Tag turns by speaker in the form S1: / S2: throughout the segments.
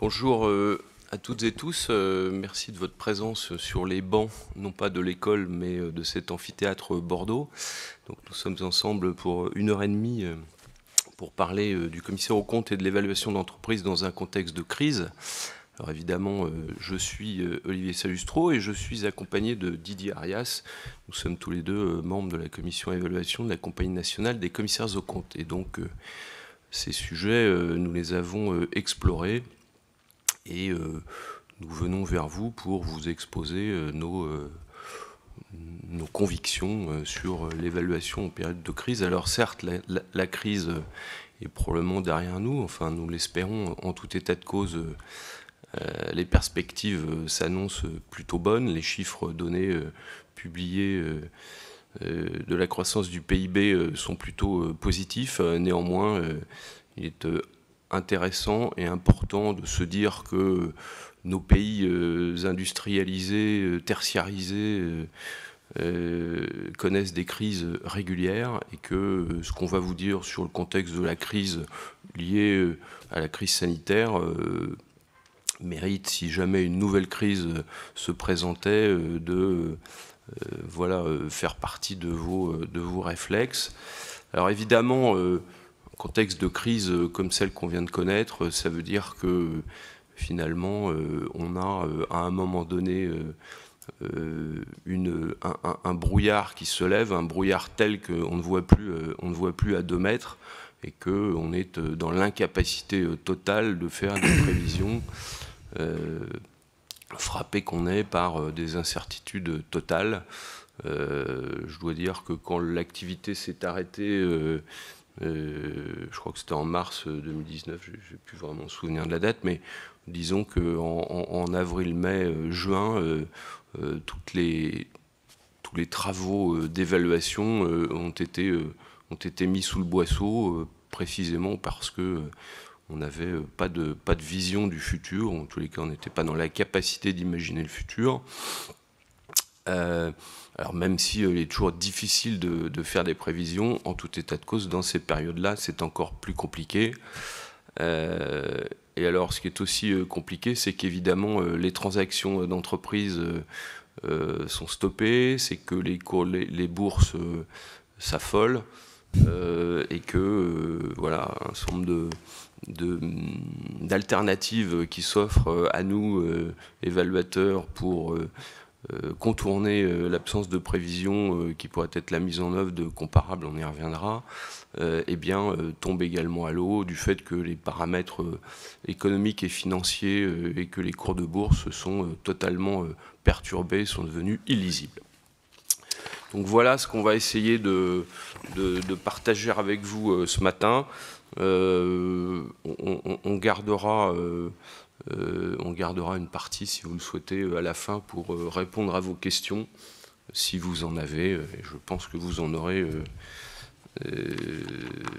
S1: Bonjour euh, à toutes et tous. Euh, merci de votre présence sur les bancs, non pas de l'école, mais euh, de cet amphithéâtre Bordeaux. Donc, nous sommes ensemble pour une heure et demie pour parler du commissaire aux comptes et de l'évaluation d'entreprise dans un contexte de crise. Alors évidemment, je suis Olivier Salustro et je suis accompagné de Didier Arias. Nous sommes tous les deux membres de la commission évaluation de la Compagnie nationale des commissaires aux comptes. Et donc, ces sujets, nous les avons explorés et euh, nous venons vers vous pour vous exposer euh, nos, euh, nos convictions sur l'évaluation en période de crise. Alors certes, la, crise est probablement derrière nous, enfin nous l'espérons en tout état de cause. les perspectives s'annoncent plutôt bonnes, les chiffres donnés, publiés de la croissance du PIB sont plutôt positifs. Néanmoins, il est intéressant et important de se dire que nos pays euh, industrialisés, euh, tertiarisés, euh, connaissent des crises régulières et que ce qu'on va vous dire sur le contexte de la crise liée à la crise sanitaire mérite, si jamais une nouvelle crise se présentait, de voilà, faire partie de vos, de vos réflexes. Alors évidemment, contexte de crise euh, comme celle qu'on vient de connaître, euh, ça veut dire que finalement, euh, on a à un moment donné une, un, brouillard qui se lève, un brouillard tel qu'on ne voit plus, on ne voit plus à deux mètres, et qu'on est dans l'incapacité totale de faire des prévisions, frappé qu'on est par des incertitudes totales. je dois dire que quand l'activité s'est arrêtée je crois que c'était en mars 2019, je n'ai plus vraiment souvenir de la date, mais disons qu'en en, avril, mai, euh, juin, euh, tous les travaux d'évaluation ont, été, mis sous le boisseau, précisément parce que on n'avait pas de vision du futur, en tous les cas on n'était pas dans la capacité d'imaginer le futur. Alors même si euh, il est toujours difficile de, faire des prévisions, en tout état de cause, dans ces périodes-là, c'est encore plus compliqué. Euh, et alors, ce qui est aussi euh, compliqué, c'est qu'évidemment, les transactions d'entreprise sont stoppées, c'est que les, bourses s'affolent, et que, voilà, un certain nombre d'alternatives qui s'offrent à nous, évaluateurs, pour contourner euh, l'absence de prévision euh, qui pourrait être la mise en œuvre de comparables, on y reviendra, eh bien, tombe également à l'eau du fait que les paramètres économiques et financiers et que les cours de bourse sont totalement perturbés, sont devenus illisibles. Donc voilà ce qu'on va essayer de, partager avec vous ce matin. on, gardera euh, on gardera une partie, si vous le souhaitez, euh, à la fin pour euh, répondre à vos questions, si vous en avez. Je pense que vous en aurez.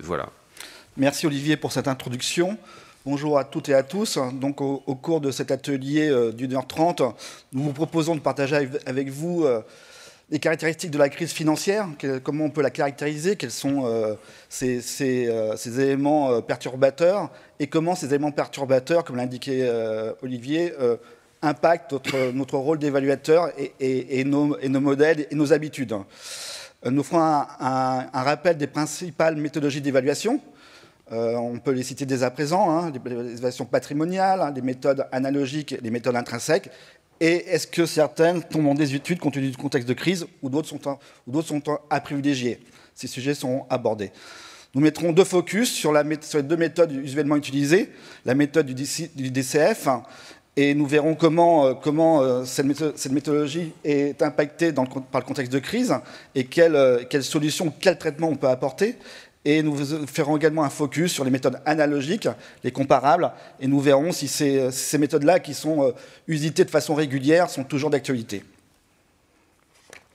S1: voilà.
S2: Merci Olivier pour cette introduction. Bonjour à toutes et à tous. Donc, au, cours de cet atelier d'une heure trente, nous vous proposons de partager avec vous les caractéristiques de la crise financière, comment on peut la caractériser, quels sont euh, ces, euh, éléments euh, perturbateurs et comment ces éléments perturbateurs, comme l'indiquait Olivier, impactent notre, rôle d'évaluateur et, nos, modèles et nos habitudes. Nous ferons un, rappel des principales méthodologies d'évaluation. on peut les citer dès à présent, hein, l'évaluation patrimoniale, hein, les méthodes analogiques, les méthodes intrinsèques, et est-ce que certaines tombent en désuétude compte tenu du contexte de crise ou d'autres sont, sont, à privilégier? Ces sujets sont abordés. Nous mettrons deux focus sur, les deux méthodes usuellement utilisées, la méthode du, DCF, et nous verrons comment, euh, comment euh, cette, méthodologie est impactée par le contexte de crise et quelles, euh, quelles solutions, quels traitements on peut apporter. Et nous ferons également un focus sur les méthodes analogiques, les comparables, et nous verrons si ces, méthodes-là, qui sont euh, usitées de façon régulière, sont toujours d'actualité.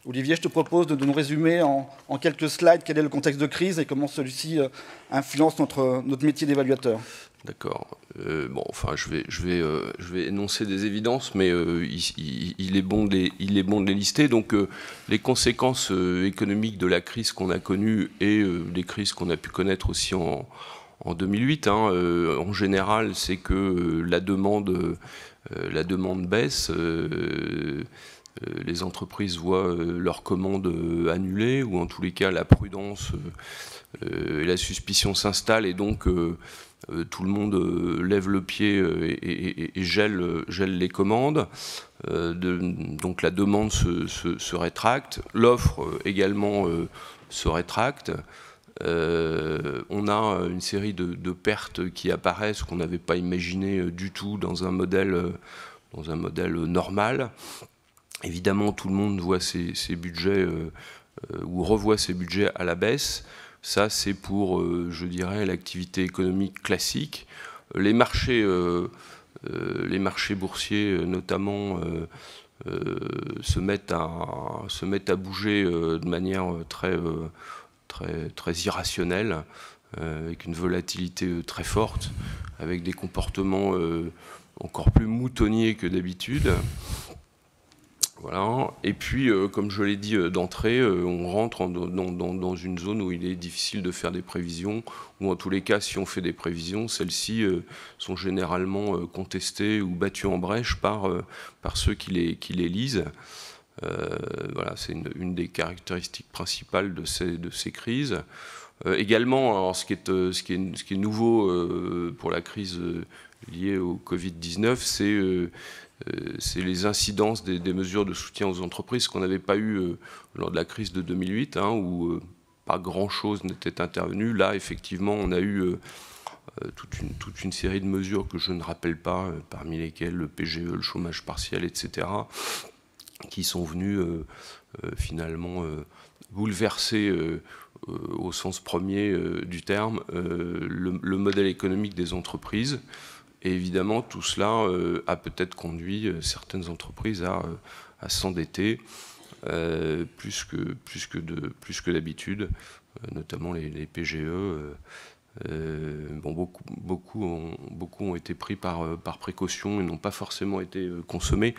S2: Olivier, je te propose de nous résumer en, quelques slides quel est le contexte de crise et comment celui-ci euh, influence notre, notre métier d'évaluateur.
S1: D'accord. Euh, bon, enfin, je vais, je, vais, euh, je vais énoncer des évidences, mais euh, il, est bon de les, il est bon de les lister. Donc, les conséquences économiques de la crise qu'on a connue et des crises qu'on a pu connaître aussi en, en 2008. Hein. en général, c'est que la demande, la demande baisse. les entreprises voient leurs commandes annulées, ou en tous les cas la prudence et la suspicion s'installent, et donc tout le monde euh, lève le pied euh, et, gèle, les commandes. donc la demande se, rétracte, l'offre également se rétracte. on a une série de, pertes qui apparaissent qu'on n'avait pas imaginé du tout dans un modèle, normal. Évidemment, tout le monde voit ses budgets ou revoit ses budgets à la baisse. Ça, c'est pour, euh, je dirais, l'activité économique classique. Les marchés, euh, euh, les marchés boursiers, notamment, se, mettent à, se mettent à bouger de manière très, très, très irrationnelle, avec une volatilité très forte, avec des comportements encore plus moutonniers que d'habitude. Et puis, euh, comme je l'ai dit euh, d'entrée, euh, on rentre dans, une zone où il est difficile de faire des prévisions, ou en tous les cas, si on fait des prévisions, celles-ci sont généralement contestées ou battues en brèche par, par ceux qui les, qui les lisent. voilà, c'est une, des caractéristiques principales de ces, de ces crises. également, ce, qui est, ce, qui est, ce qui est nouveau pour la crise liée au Covid-19, c'est c'est les incidences des, mesures de soutien aux entreprises qu'on n'avait pas eu euh, lors de la crise de 2008, hein, où euh, pas grand-chose n'était intervenu. Là, effectivement, on a eu toute, une, série de mesures que je ne rappelle pas, parmi lesquelles le PGE, le chômage partiel, etc., qui sont venues finalement bouleverser au sens premier du terme le, modèle économique des entreprises. Et évidemment, tout cela euh, a peut-être conduit euh, certaines entreprises à, euh, s'endetter plus que, de, d'habitude, notamment les, PGE. beaucoup, ont, été pris par, précaution et n'ont pas forcément été consommés,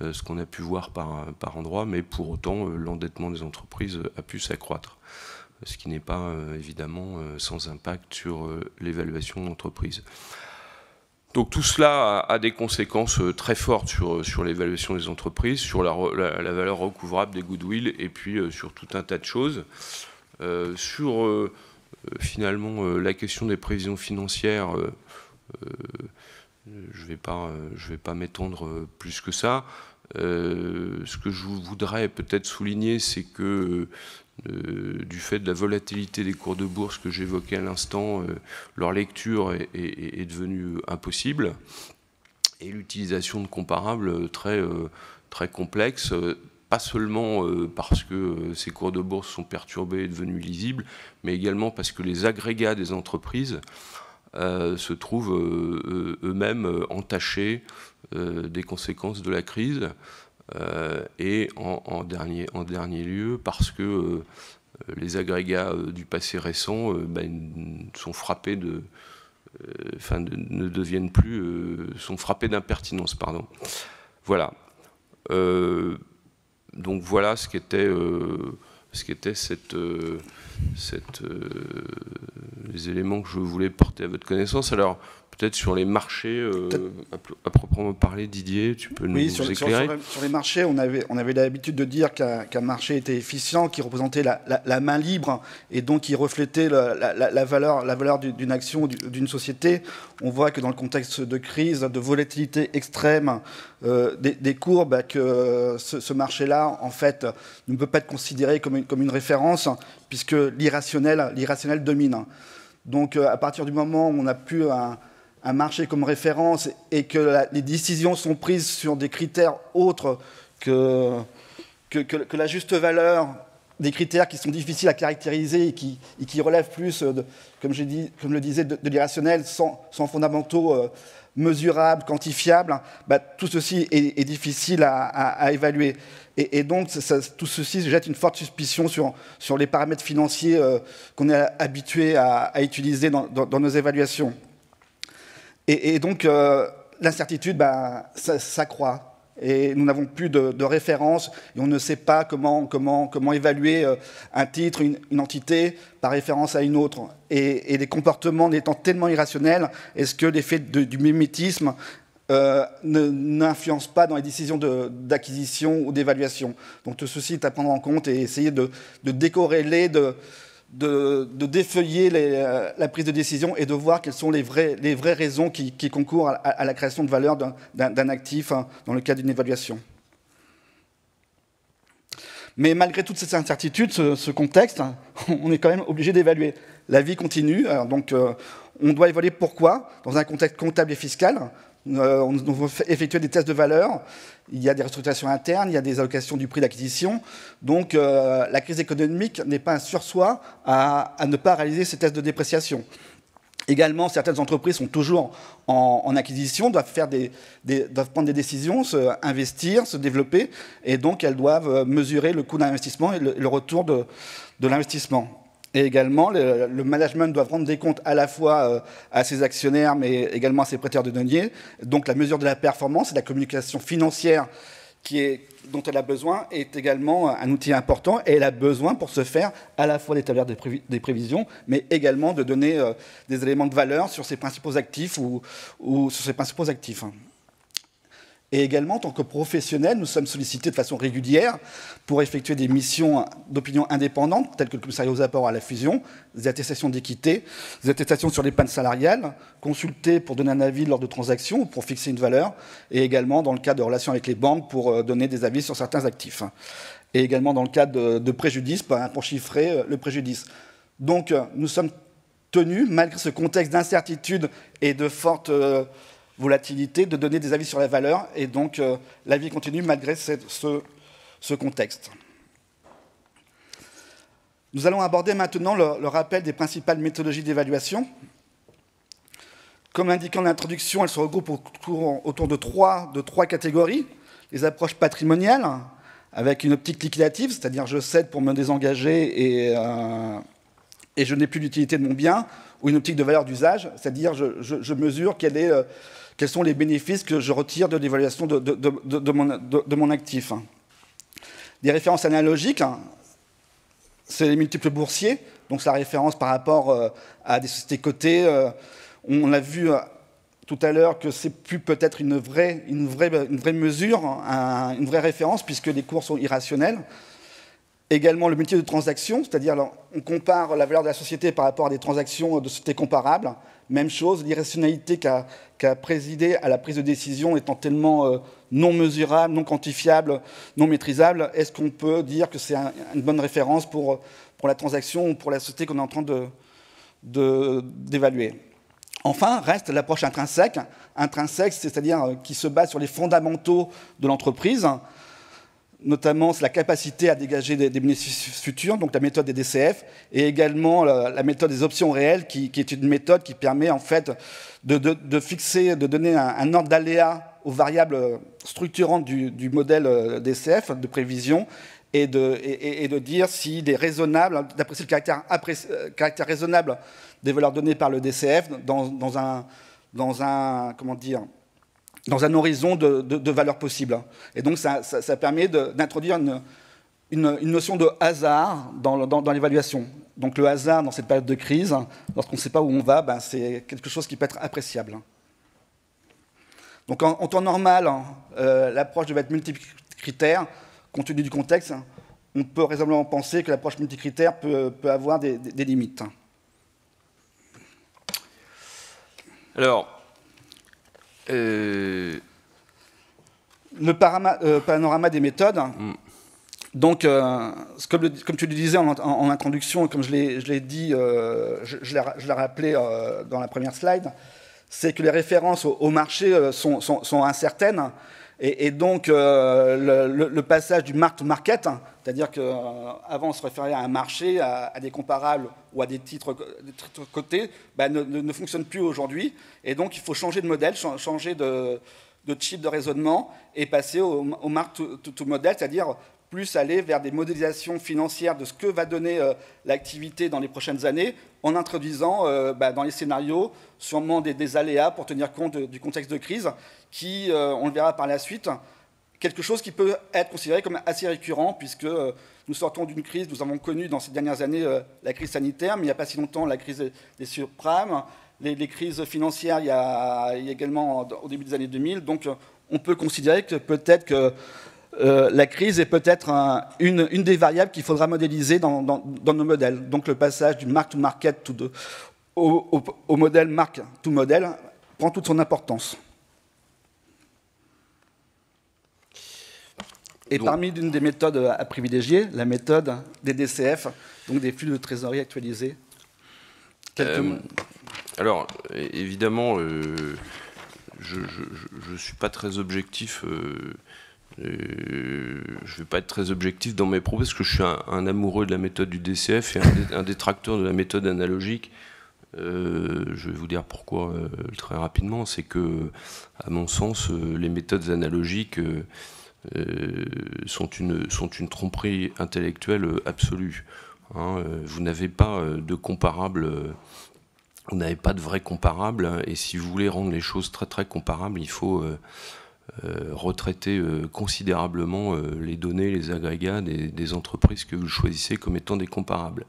S1: ce qu'on a pu voir par, endroits, mais pour autant, l'endettement des entreprises a pu s'accroître, ce qui n'est pas évidemment sans impact sur l'évaluation d'entreprise. Donc tout cela a, des conséquences euh, très fortes sur, euh, sur l'évaluation des entreprises, sur la, valeur recouvrable des goodwill et puis euh, sur tout un tas de choses. sur finalement la question des prévisions financières, je ne vais pas, vais pas m'étendre plus que ça. ce que je voudrais peut-être souligner, c'est que euh, du fait de la volatilité des cours de bourse que j'évoquais à l'instant, euh, leur lecture est, devenue impossible et l'utilisation de comparables très, euh, très complexes, pas seulement parce que ces cours de bourse sont perturbés et devenus lisibles, mais également parce que les agrégats des entreprises se trouvent eux-mêmes entachés des conséquences de la crise. Euh, et en, dernier, lieu parce que euh, les agrégats euh, du passé récent ben, sont frappés de, enfin, ne deviennent plus, sont frappés d'impertinence, pardon. Voilà. donc voilà ce qu'était ce cette, cette les éléments que je voulais porter à votre connaissance. Alors peut-être sur les marchés, euh, à, proprement parler, Didier, tu peux nous,
S2: sur,
S1: éclairer
S2: sur, les marchés, on avait, on avait l'habitude de dire qu'un marché était efficient, qui représentait la, main libre et donc qui reflétait la, valeur, la valeur d'une action, d'une société. On voit que dans le contexte de crise, de volatilité extrême euh, des, courbes, bah, que ce, marché-là, en fait, ne peut pas être considéré comme une, comme une référence, puisque l'irrationnel domine. Donc, euh, à partir du moment où on a pu un, un marché comme référence et que les décisions sont prises sur des critères autres que, que, la juste valeur, des critères qui sont difficiles à caractériser et qui, qui relèvent plus, de, comme, dit, comme le disais, de, l'irrationnel, sans, fondamentaux euh, mesurables, quantifiables, bah, tout ceci est, difficile à, évaluer. Et, donc, tout ceci jette une forte suspicion sur, sur les paramètres financiers euh, qu'on est habitué à, utiliser dans, dans nos évaluations. Et, donc, euh, l'incertitude, ben, ça, croît. et nous n'avons plus de, référence et on ne sait pas comment, comment, comment évaluer euh, un titre, une, entité par référence à une autre. Et, et les comportements n'étant tellement irrationnels, est-ce que l'effet du mimétisme euh, n'influence pas dans les décisions d'acquisition ou d'évaluation? Donc tout ceci est à prendre en compte et essayer de, de décorréler, de, de, défeuiller euh, la prise de décision et de voir quelles sont les vraies, raisons qui, concourent à, la création de valeur d'un actif hein, dans le cadre d'une évaluation. Mais malgré toutes ces incertitudes, ce, contexte, on est quand même obligé d'évaluer. La vie continue, donc euh, on doit évaluer pourquoi, dans un contexte comptable et fiscal, euh, on doit effectuer des tests de valeur. Il y a des restructurations internes, il y a des allocations du prix d'acquisition. Donc euh, la crise économique n'est pas un sursoir à, ne pas réaliser ces tests de dépréciation. Également, certaines entreprises sont toujours en, acquisition, doivent, prendre des décisions, se, investir, se développer, et donc elles doivent mesurer le coût d'investissement et le, retour de l'investissement. Et également, le, management doit rendre des comptes à la fois euh, à ses actionnaires, mais également à ses prêteurs de deniers. Donc la mesure de la performance et la communication financière dont elle a besoin est également un outil important et elle a besoin pour ce faire à la fois d'établir des, prévi des, prévisions, mais également de donner euh, des éléments de valeur sur ses principaux actifs ou sur ses principaux actifs. Et également, en tant que professionnels, nous sommes sollicités de façon régulière pour effectuer des missions d'opinion indépendantes, telles que le commissariat aux apports à la fusion, des attestations d'équité, des attestations sur les pannes salariales, consulter pour donner un avis lors de transactions ou pour fixer une valeur, et également dans le cas de relations avec les banques pour euh, donner des avis sur certains actifs. Et également dans le cas de, préjudice pour chiffrer euh, le préjudice. Donc, euh, nous sommes tenus, malgré ce contexte d'incertitude et de forte volatilité, de donner des avis sur la valeur, et donc euh, la vie continue malgré ce, contexte. Nous allons aborder maintenant le, rappel des principales méthodologies d'évaluation. Comme indiqué en introduction, elles se regroupent autour, de, trois, catégories. Les approches patrimoniales, avec une optique liquidative, c'est-à-dire je cède pour me désengager et, euh, je n'ai plus l'utilité de mon bien, ou une optique de valeur d'usage, c'est-à-dire je, je, je, mesure quelle est euh, quels sont les bénéfices que je retire de l'évaluation de, mon, actif. Des références analogiques, c'est les multiples boursiers, donc c'est la référence par rapport euh, à des sociétés cotées. Euh, on a vu euh, tout à l'heure que c'est plus peut-être une vraie, mesure, un, une vraie référence, puisque les cours sont irrationnels. Également le multiple de transactions, c'est-à-dire on compare la valeur de la société par rapport à des transactions de sociétés comparables. Même chose, l'irrationalité qui a, présidé à la prise de décision étant tellement euh, non mesurable, non quantifiable, non maîtrisable, est-ce qu'on peut dire que c'est un, une bonne référence pour, pour la transaction ou pour la société qu'on est en train d'évaluer de, de, Enfin, reste l'approche intrinsèque. Intrinsèque, c'est-à-dire euh, qui se base sur les fondamentaux de l'entreprise, notamment la capacité à dégager des, bénéfices futurs, donc la méthode des DCF, et également la, la méthode des options réelles, qui, est une méthode qui permet en fait de, fixer, de donner un, ordre d'aléa aux variables structurantes du, modèle euh, DCF de prévision et de, dire s'il est raisonnable, d'apprécier le caractère, euh, caractère raisonnable des valeurs données par le DCF dans un comment dire, dans un horizon de, valeurs possibles. Et donc ça, permet d'introduire une, notion de hasard dans, l'évaluation. Donc le hasard dans cette période de crise, lorsqu'on ne sait pas où on va, ben c'est quelque chose qui peut être appréciable. Donc en, temps normal, euh, l'approche devait être multicritère. Compte tenu du contexte, on peut raisonnablement penser que l'approche multicritère peut, avoir des, des, limites.
S1: Alors.
S2: Le parama, euh, panorama des méthodes. Mm. Donc, euh, comme, le, comme, tu le disais en, en, en introduction, et comme je l'ai dit, euh, je, je l'ai rappelé euh, dans la première slide, c'est que les références au, au marché euh, sont, sont, sont, incertaines. Et, et donc, le, le, le, passage du mark to market, c'est-à-dire qu'avant on se référait à un marché, à, des comparables ou à des titres, cotés, ben, ne, ne, ne, fonctionne plus aujourd'hui. Et donc il faut changer de modèle, changer de, de type de raisonnement et passer au, to, to, to modèle, c'est-à-dire plus aller vers des modélisations financières de ce que va donner euh, l'activité dans les prochaines années, en introduisant euh, bah, dans les scénarios sûrement des, des, aléas pour tenir compte du contexte de crise, qui, euh, on le verra par la suite, quelque chose qui peut être considéré comme assez récurrent, puisque nous sortons d'une crise, nous avons connu dans ces dernières années la crise sanitaire, mais il n'y a pas si longtemps la crise des subprimes, les, crises financières il y, a, également au début des années 2000, donc on peut considérer que peut-être que euh, la crise est peut-être une, des variables qu'il faudra modéliser dans, nos modèles. Donc le passage du mark-to-market au, modèle mark-to-modèle prend toute son importance. Et parmi l'une des méthodes à privilégier, la méthode des DCF, donc des flux de trésorerie actualisés.
S1: Euh, alors, évidemment, euh, je ne suis pas très objectif euh, je ne vais pas être très objectif dans mes propos parce que je suis un, amoureux de la méthode du DCF et un, détracteur de la méthode analogique. Euh, je vais vous dire pourquoi euh, très rapidement. C'est que, à mon sens, les méthodes analogiques sont, une, sont une tromperie intellectuelle absolue. Hein. vous n'avez pas de comparable. vous n'avez pas de vrai comparable, hein. et si vous voulez rendre les choses très très comparables, il faut euh, retraiter euh, considérablement euh, les données, les agrégats des, entreprises que vous choisissez comme étant des comparables.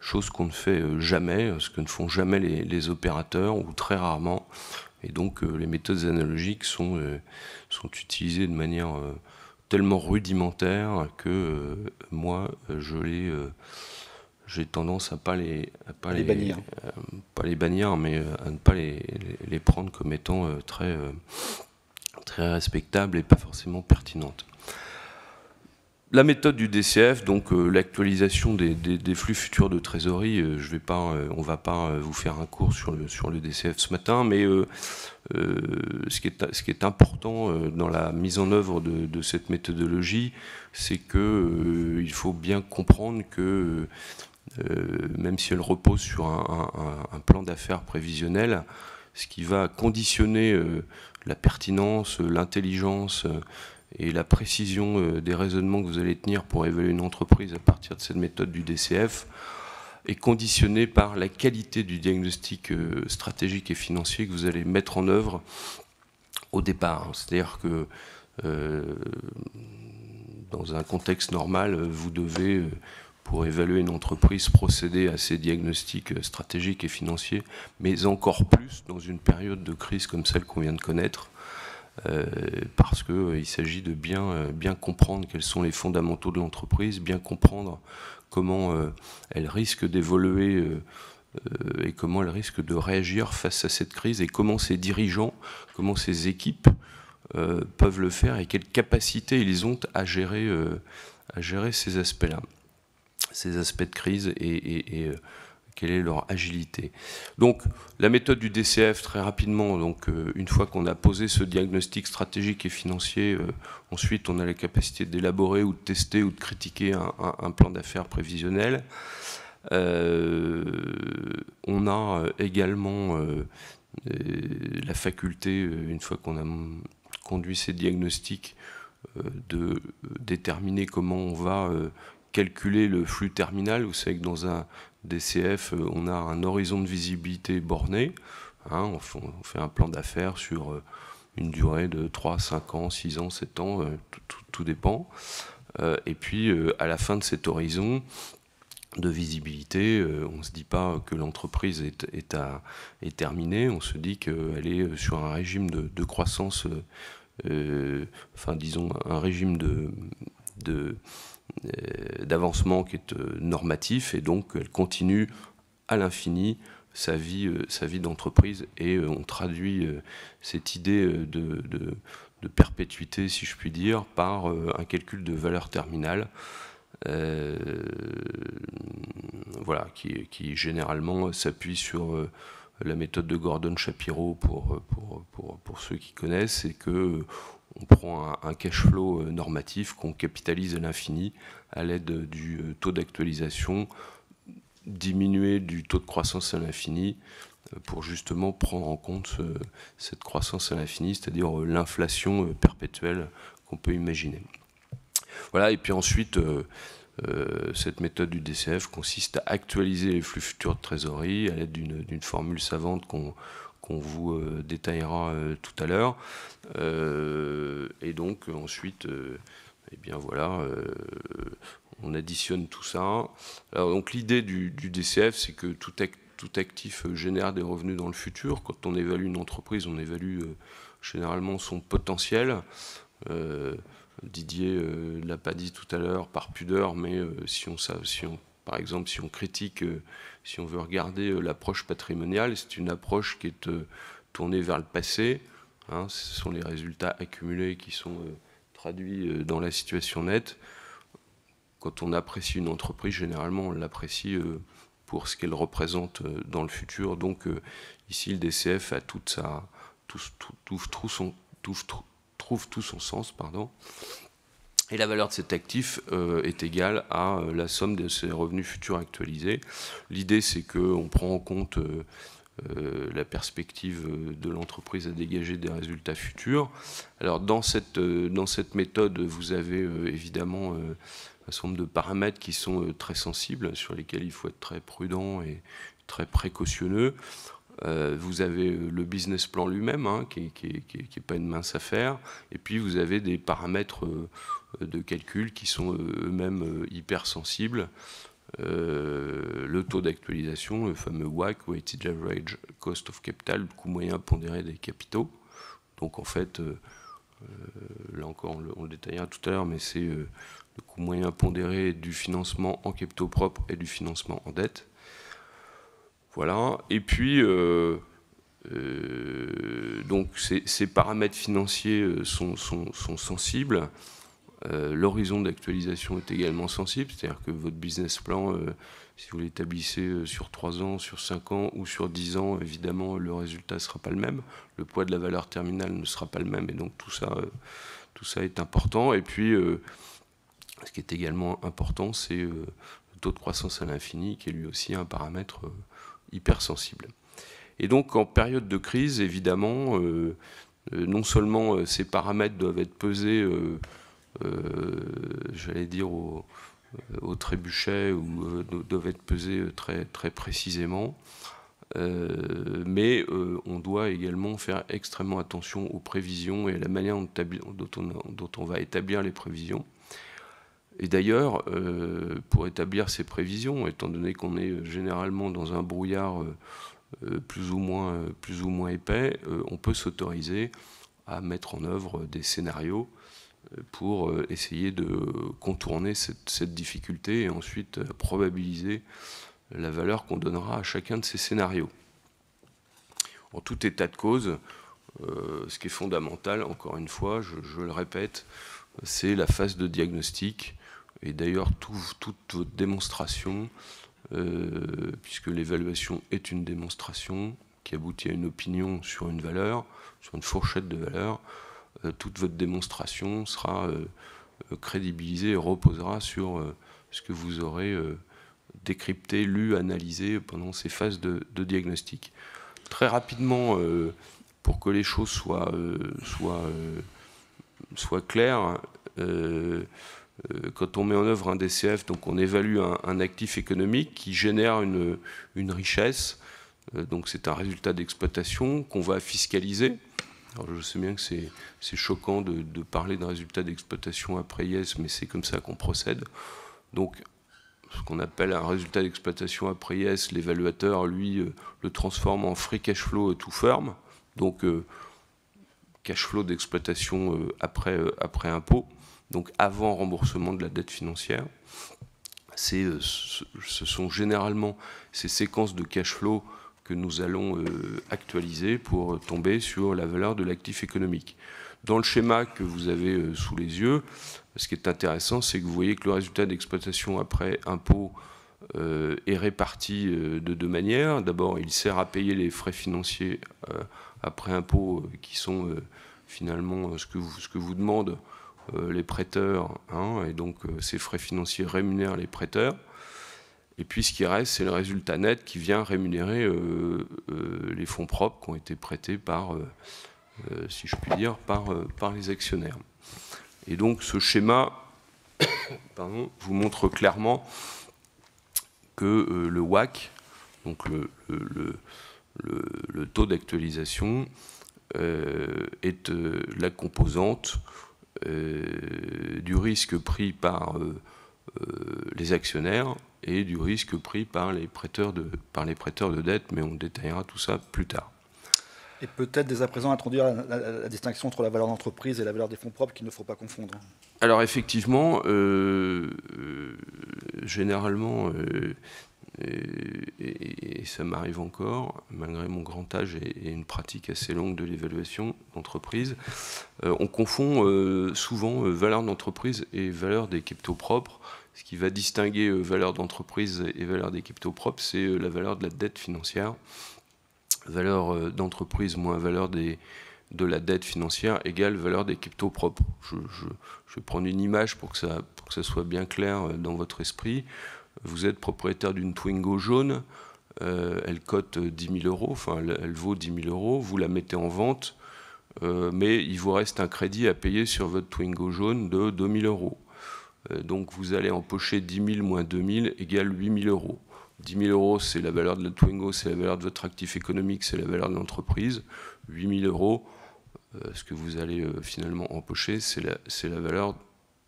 S1: Chose qu'on ne fait jamais, ce que ne font jamais les, opérateurs ou très rarement. Et donc les méthodes analogiques sont, sont utilisées de manière tellement rudimentaire que moi je les j'ai tendance à pas les
S2: pas les, bannir
S1: pas les bannir mais à ne pas les, les prendre comme étant très très respectable et pas forcément pertinente. La méthode du DCF, donc euh, l'actualisation des, flux futurs de trésorerie, euh, je vais pas, euh, on ne va pas vous faire un cours sur le, DCF ce matin, mais ce, qui est, important dans la mise en œuvre de, cette méthodologie, c'est qu'il il faut bien comprendre que même si elle repose sur un, plan d'affaires prévisionnel, ce qui va conditionner la pertinence, l'intelligence et la précision euh, des raisonnements que vous allez tenir pour évaluer une entreprise à partir de cette méthode du DCF est conditionné par la qualité du diagnostic euh, stratégique et financier que vous allez mettre en œuvre au départ. C'est-à-dire que dans un contexte normal, vous devez pour évaluer une entreprise, procéder à ces diagnostics stratégiques et financiers, mais encore plus dans une période de crise comme celle qu'on vient de connaître, euh, parce qu'il euh, s'agit de bien, euh, bien comprendre quels sont les fondamentaux de l'entreprise, bien comprendre comment elle risque d'évoluer et comment elle risque de réagir face à cette crise et comment ses dirigeants, comment ses équipes peuvent le faire et quelles capacités ils ont à gérer, ces aspects-là ces aspects de crise et, euh, quelle est leur agilité. Donc la méthode du DCF, très rapidement, donc, euh, une fois qu'on a posé ce diagnostic stratégique et financier, euh, ensuite on a la capacité d'élaborer ou de tester ou de critiquer un, plan d'affaires prévisionnel. on a également la faculté, une fois qu'on a conduit ces diagnostics, de déterminer comment on va calculer le flux terminal. Vous savez que dans un DCF, euh, on a un horizon de visibilité borné. Hein, on, fait, un plan d'affaires sur euh, une durée de 3, 5 ans, 6 ans, 7 ans, euh, tout, dépend. et puis, à la fin de cet horizon de visibilité, on ne se dit pas que l'entreprise est, terminée, on se dit qu'elle est sur un régime de, croissance, enfin disons un régime de, d'avancement qui est euh, normatif et donc elle continue à l'infini sa vie, euh, d'entreprise et on traduit cette idée de, de, perpétuité, si je puis dire, par un calcul de valeur terminale. voilà, qui, qui généralement s'appuie sur la méthode de Gordon Shapiro pour, ceux qui connaissent, et que on prend un, cash flow euh, normatif qu'on capitalise à l'infini à l'aide du euh, taux d'actualisation diminué du taux de croissance à l'infini euh, pour justement prendre en compte cette croissance à l'infini, c'est-à-dire l'inflation perpétuelle qu'on peut imaginer. Voilà, et puis ensuite, cette méthode du DCF consiste à actualiser les flux futurs de trésorerie à l'aide d'une formule savante qu'on qu'on vous détaillera tout à l'heure. et donc ensuite, eh bien voilà, on additionne tout ça. Alors, donc l'idée du, DCF, c'est que tout, actif génère des revenus dans le futur. Quand on évalue une entreprise, on évalue généralement son potentiel. Didier l'a pas dit tout à l'heure par pudeur, mais si on, si on par exemple, si on critique, euh, si on veut regarder euh, l'approche patrimoniale, c'est une approche qui est euh, tournée vers le passé. Hein. ce sont les résultats accumulés qui sont traduits dans la situation nette. Quand on apprécie une entreprise, généralement, on l'apprécie pour ce qu'elle représente dans le futur. Donc ici, le DCF a toute sa, trouve, son, trouve tout son sens. Pardon. Et la valeur de cet actif euh, est égale à euh, la somme de ses revenus futurs actualisés. L'idée, c'est qu'on prend en compte euh, la perspective de l'entreprise à dégager des résultats futurs. Alors, dans cette, dans cette méthode, vous avez évidemment un certain nombre de paramètres qui sont très sensibles, sur lesquels il faut être très prudent et très précautionneux. vous avez le business plan lui-même, hein, qui n'est pas une mince affaire, et puis vous avez des paramètres de calcul qui sont euh, eux-mêmes euh, hypersensibles. Euh, le taux d'actualisation, le fameux WACC, Weighted Average Cost of Capital, le coût moyen pondéré des capitaux. Donc en fait, là encore on le, détaillera tout à l'heure, mais c'est le coût moyen pondéré du financement en capitaux propres et du financement en dette. Voilà. Et puis, donc ces, paramètres financiers sont sensibles. Euh, l'horizon d'actualisation est également sensible, c'est-à-dire que votre business plan, euh, si vous l'établissez euh, sur 3 ans, sur 5 ans ou sur 10 ans, évidemment, le résultat ne sera pas le même. Le poids de la valeur terminale ne sera pas le même. Et donc tout ça, tout ça est important. Et puis, ce qui est également important, c'est le taux de croissance à l'infini, qui est lui aussi un paramètre hypersensible. Et donc, en période de crise, évidemment, non seulement ces paramètres doivent être pesés j'allais dire, au, trébuchet ou euh, doivent être pesés très, très précisément. Euh, mais on doit également faire extrêmement attention aux prévisions et à la manière dont, on, va établir les prévisions. Et d'ailleurs, pour établir ces prévisions, étant donné qu'on est généralement dans un brouillard plus, ou moins, plus ou moins épais, on peut s'autoriser à mettre en œuvre des scénarios pour euh, essayer de contourner cette, difficulté et ensuite euh, probabiliser la valeur qu'on donnera à chacun de ces scénarios. En tout état de cause, euh, ce qui est fondamental, encore une fois, je, le répète, c'est la phase de diagnostic. Et d'ailleurs, toute votre démonstration, puisque l'évaluation est une démonstration qui aboutit à une opinion sur une valeur, sur une fourchette de valeurs, euh, toute votre démonstration sera euh, euh, crédibilisée et reposera sur ce que vous aurez décrypté, lu, analysé pendant ces phases de, diagnostic. Très rapidement, pour que les choses soient, claires, quand on met en œuvre un DCF, donc on évalue un, actif économique qui génère une, richesse, c'est un résultat d'exploitation qu'on va fiscaliser je sais bien que c'est choquant de, parler d'un résultat d'exploitation après IS, mais c'est comme ça qu'on procède. Donc, ce qu'on appelle un résultat d'exploitation après IS, l'évaluateur, lui, euh, le transforme en free cash flow tout firm, donc euh, cash flow d'exploitation euh, après, après impôt, donc avant remboursement de la dette financière. ce sont généralement ces séquences de cash flow que nous allons euh, actualiser pour tomber sur la valeur de l'actif économique. Dans le schéma que vous avez euh, sous les yeux, ce qui est intéressant, c'est que vous voyez que le résultat d'exploitation après impôt euh, est réparti de deux manières. D'abord, il sert à payer les frais financiers après impôt qui sont finalement ce que vous, ce que vous demandent les prêteurs, hein, et donc ces frais financiers rémunèrent les prêteurs. Et puis ce qui reste, c'est le résultat net qui vient rémunérer euh, euh, les fonds propres qui ont été prêtés par, euh, si je puis dire, par, les actionnaires. Et donc ce schéma vous montre clairement que le WAC, donc le, taux d'actualisation est la composante du risque pris par les actionnaires et du risque pris par les prêteurs de, par les prêteurs de dette, mais on détaillera tout ça plus tard.
S2: Et peut-être dès à présent introduire la, distinction entre la valeur d'entreprise et la valeur des fonds propres qu'il ne faut pas confondre.
S1: Alors effectivement, euh, euh, généralement, euh, et, ça m'arrive encore, malgré mon grand âge et, une pratique assez longue de l'évaluation d'entreprise, on confond souvent valeur d'entreprise et valeur des capitaux propres. Ce qui va distinguer valeur d'entreprise et valeur des capitaux propres, c'est la valeur de la dette financière valeur euh, d'entreprise moins valeur de la dette financière égale valeur des cryptos propres. Je, vais prendre une image pour que, ça, soit bien clair euh, dans votre esprit. Vous êtes propriétaire d'une Twingo jaune, euh, elle cote 10 000 euros, enfin elle, vaut 10 000 euros, vous la mettez en vente, mais il vous reste un crédit à payer sur votre Twingo jaune de 2 000 euros. Donc vous allez empocher 10 000 moins 2 000 égale 8 000 euros. 10 000 euros, c'est la valeur de la Twingo, c'est la valeur de votre actif économique, c'est la valeur de l'entreprise. 8 000 euros, euh, ce que vous allez euh, finalement empocher, c'est la, valeur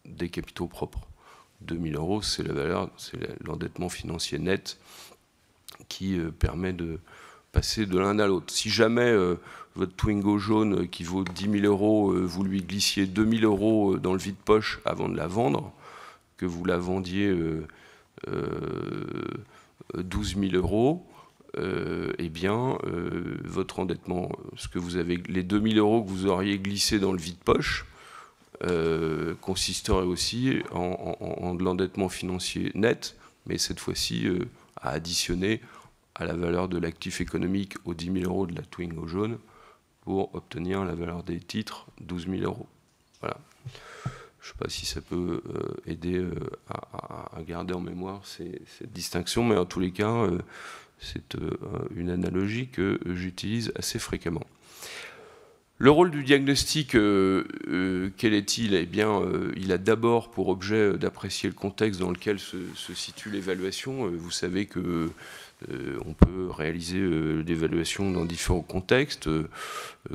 S1: des capitaux propres. 2 000 euros, c'est la valeur, c'est l'endettement financier net qui euh, permet de passer de l'un à l'autre. Si jamais votre Twingo jaune qui vaut 10 000 euros, vous lui glissiez 2 000 euros dans le vide-poche avant de la vendre, que vous la vendiez 12 000 euros, euh, eh bien, euh, votre endettement, ce que vous avez, les 2 000 euros que vous auriez glissé dans le vide-poche, euh, consisterait aussi en, de l'endettement financier net, mais cette fois-ci à additionner à la valeur de l'actif économique aux 10 000 euros de la Twingo jaune pour obtenir la valeur des titres 12 000 euros. Voilà. Je ne sais pas si ça peut euh, aider euh, à, garder en mémoire cette distinction, mais en tous les cas, euh, c'est une analogie que j'utilise assez fréquemment. Le rôle du diagnostic, quel est-il? Eh bien, il a d'abord pour objet d'apprécier le contexte dans lequel se, situe l'évaluation. vous savez que on peut réaliser l'évaluation dans différents contextes.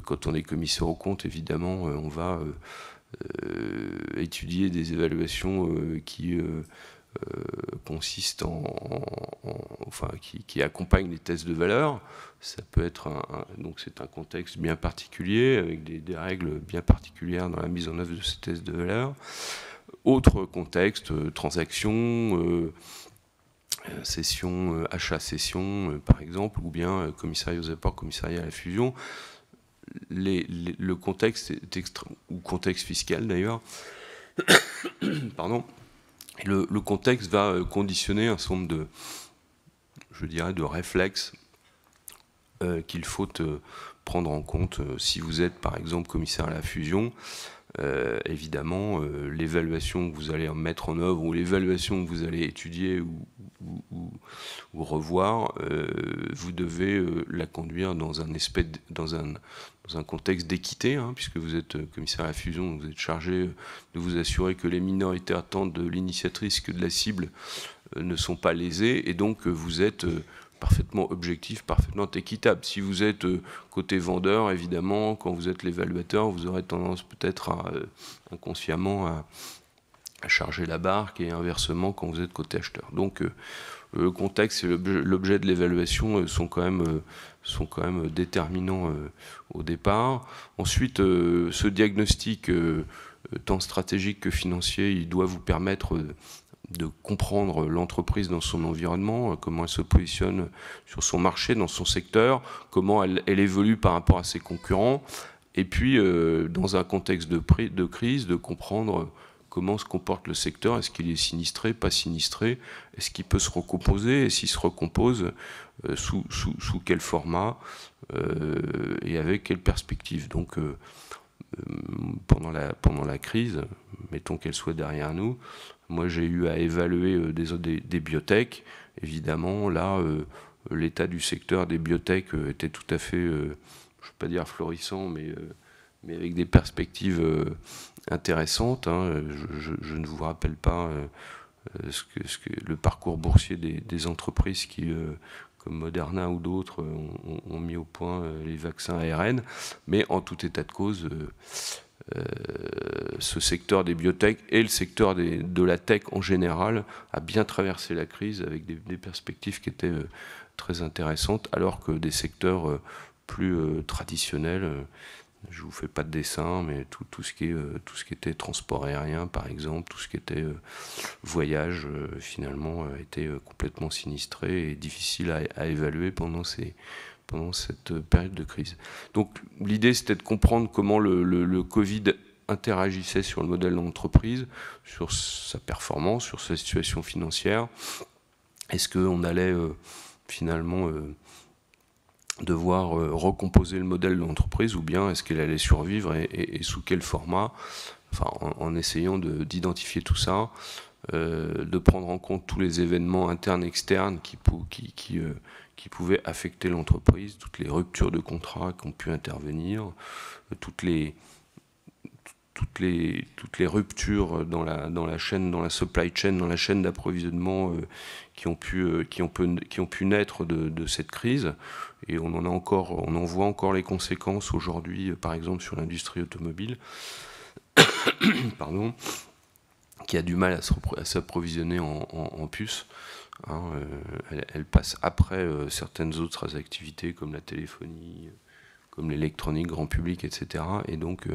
S1: quand on est commissaire au compte, évidemment, on va étudier des évaluations euh, qui euh, consistent en, enfin, qui, accompagnent les tests de valeur. Ça peut être donc c'est un contexte bien particulier avec des, règles bien particulières dans la mise en œuvre de ces tests de valeur. Autre contexte, transaction, session, achat-session, par exemple, ou bien commissariat aux apports, commissariat à la fusion le contexte ou contexte fiscal d'ailleurs, pardon, le, contexte va euh, conditionner un certain nombre de, je dirais, de réflexes euh, qu'il faut euh, prendre en compte si vous êtes par exemple commissaire à la fusion. Évidemment, l'évaluation que vous allez mettre en œuvre ou l'évaluation que vous allez étudier ou, revoir, vous devez la conduire dans un, espèce, dans un, contexte d'équité, hein, puisque vous êtes euh, commissaire à la fusion, vous êtes chargé de vous assurer que les minorités tant de l'initiatrice que de la cible euh, ne sont pas lésées, et donc euh, vous êtes parfaitement objectif, parfaitement équitable. Si vous êtes côté vendeur, évidemment, quand vous êtes l'évaluateur, vous aurez tendance peut-être inconsciemment à, charger la barque et inversement quand vous êtes côté acheteur. Donc le contexte et l'objet de l'évaluation sont quand même sont quand même déterminants euh, au départ. Ensuite, euh, ce diagnostic, euh, tant stratégique que financier, il doit vous permettre de comprendre l'entreprise dans son environnement, comment elle se positionne sur son marché, dans son secteur, comment elle, évolue par rapport à ses concurrents, et puis dans un contexte de, crise, de comprendre comment se comporte le secteur, est-ce qu'il est sinistré, pas sinistré, est-ce qu'il peut se recomposer, et s'il se recompose, euh, sous, quel format euh, et avec quelle perspective? Donc euh, pendant la crise, mettons qu'elle soit derrière nous, moi j'ai eu à évaluer des, des, biotech. Évidemment, là, l'état du secteur des biotech était tout à fait, je ne veux pas dire florissant, mais avec des perspectives intéressantes. Hein. Je, ne vous rappelle pas le parcours boursier des, des entreprises qui comme Moderna ou d'autres ont, mis au point les vaccins ARN. Mais en tout état de cause, ce secteur des biotech et le secteur de la tech en général a bien traversé la crise avec des, perspectives qui étaient très intéressantes, alors que des secteurs plus traditionnels je vous fais pas de dessin, mais tout, tout, ce qui est, euh, tout ce qui était transport aérien, par exemple, tout ce qui était euh, voyage, euh, finalement, a été complètement sinistré et difficile à, évaluer pendant, ces, pendant cette période de crise. Donc l'idée, c'était de comprendre comment le, Covid interagissait sur le modèle d'entreprise, sur sa performance, sur sa situation financière. Est-ce qu'on allait finalement devoir euh, recomposer le modèle de l'entreprise ou bien est-ce qu'elle allait survivre et, sous quel format? En, essayant d'identifier tout ça, euh, de prendre en compte tous les événements internes, externes qui, qui, qui, euh, qui pouvaient affecter l'entreprise, toutes les ruptures de contrats qui ont pu intervenir, toutes les, toutes les, toutes les ruptures dans la, dans la chaîne, dans la supply chain, dans la chaîne d'approvisionnement qui, ont pu, qui, ont pu, qui ont pu naître de, de cette crise et on en a encore, on en voit encore les conséquences aujourd'hui, euh, par exemple sur l'industrie automobile, pardon, qui a du mal à s'approvisionner en, puces. Hein, euh, elle, passe après euh, certaines autres activités comme la téléphonie, comme l'électronique grand public, etc. Et donc,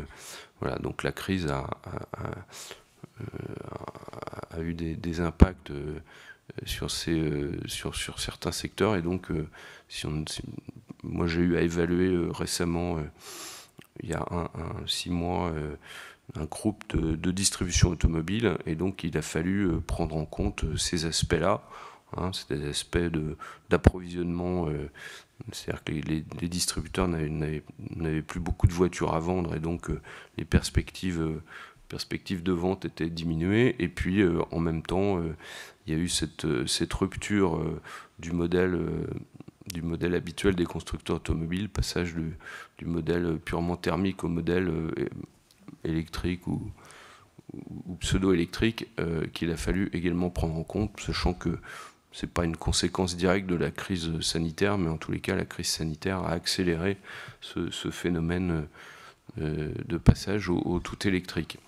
S1: voilà, donc la crise a, eu des, impacts sur, ces, sur, certains secteurs. Et donc, moi, j'ai eu à évaluer euh, récemment, euh, il y a six mois, euh, un groupe de, distribution automobile, et donc il a fallu prendre en compte ces aspects-là. Hein, c'est des aspects d'approvisionnement, c'est-à-dire que les, distributeurs n'avaient plus beaucoup de voitures à vendre, et donc les perspectives perspectives de vente étaient diminuées. Et puis, en même temps, il y a eu cette, rupture du modèle habituel des constructeurs automobiles, passage du, modèle purement thermique au modèle euh, électrique ou, pseudo-électrique euh, qu'il a fallu également prendre en compte, sachant que ce n'est pas une conséquence directe de la crise sanitaire, mais en tous les cas, la crise sanitaire a accéléré ce, phénomène euh, de passage au, tout électrique.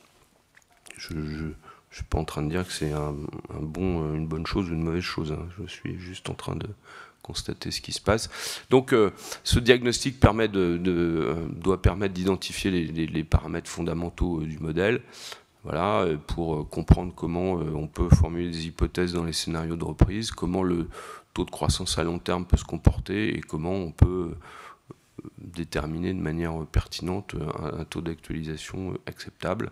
S1: Je ne suis pas en train de dire que c'est un, bon, une bonne chose ou une mauvaise chose. Hein. Je suis juste en train de, constater ce qui se passe. Donc euh, ce diagnostic permet de, euh, doit permettre d'identifier les, paramètres fondamentaux du modèle, voilà, pour comprendre comment on peut formuler des hypothèses dans les scénarios de reprise, comment le taux de croissance à long terme peut se comporter et comment on peut déterminer de manière pertinente un, taux d'actualisation acceptable.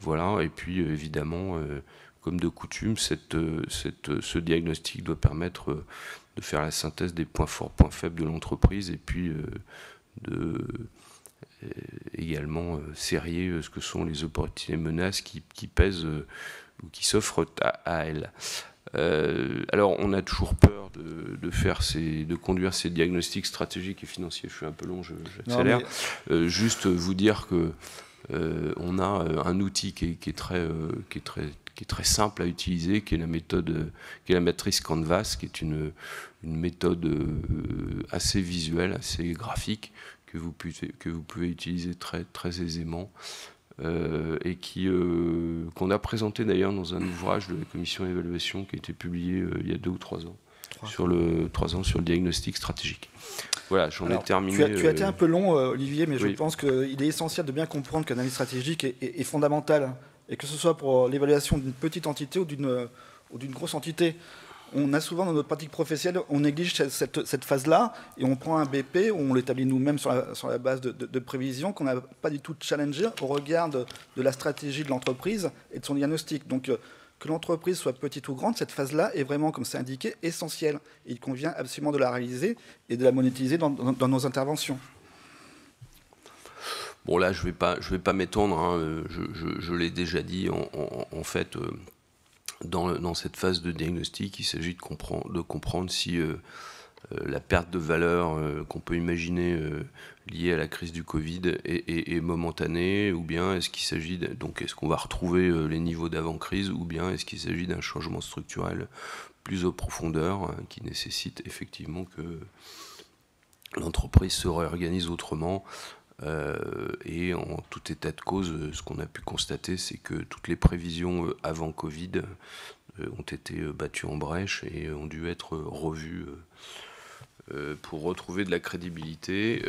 S1: Voilà, et puis évidemment, comme de coutume, ce diagnostic doit permettre de faire la synthèse des points forts, points faibles de l'entreprise et puis euh, de euh, également euh, serrer ce que sont les opportunités menaces qui, pèsent ou qui s'offrent à, elle. alors, on a toujours peur de, faire ces, de conduire ces diagnostics stratégiques et financiers. Je suis un peu long, j'accélère. juste vous dire que on a un outil qui est, très, qui est très, qui est très simple à utiliser, qui est la méthode, qui est la matrice Canvas, qui est une, une méthode euh, assez visuelle, assez graphique, que vous pouvez, que vous pouvez utiliser très, très aisément. Euh, et qui euh, qu'on a présenté d'ailleurs dans un ouvrage de la commission d'évaluation qui a été publié il y a deux ou trois ans sur le trois ans sur le diagnostic stratégique. Voilà, j'en ai terminé.
S2: Tu as, tu as, été un peu long, Olivier, mais je pense qu'il est essentiel de bien comprendre qu'un analyse stratégique est, est, est fondamental et que ce soit pour l'évaluation d'une petite entité ou d'une grosse entité. On a souvent dans notre pratique professionnelle, on néglige cette, phase-là et on prend un BP, on l'établit nous-mêmes sur la, base de, prévisions qu'on n'a pas du tout challengé au regard de, la stratégie de l'entreprise et de son diagnostic. Donc, euh, que l'entreprise soit petite ou grande, cette phase-là est vraiment, comme c'est indiqué, essentielle. il convient absolument de la réaliser et de la monétiser dans nos interventions.
S1: Bon là, je ne vais pas, m'étendre, hein, je, l'ai déjà dit, en, fait, euh, dans, cette phase de diagnostic, il s'agit de comprendre, si euh, la perte de valeur qu'on peut imaginer liée à la crise du Covid est, momentanée, ou bien est-ce qu'il s'agit, donc est-ce qu'on va retrouver les niveaux d'avant-crise, ou bien est-ce qu'il s'agit d'un changement structurel plus en profondeur, qui nécessite effectivement que l'entreprise se réorganise autrement. Et en tout état de cause, ce qu'on a pu constater, c'est que toutes les prévisions avant Covid ont été battues en brèche et ont dû être revues pour retrouver de la crédibilité.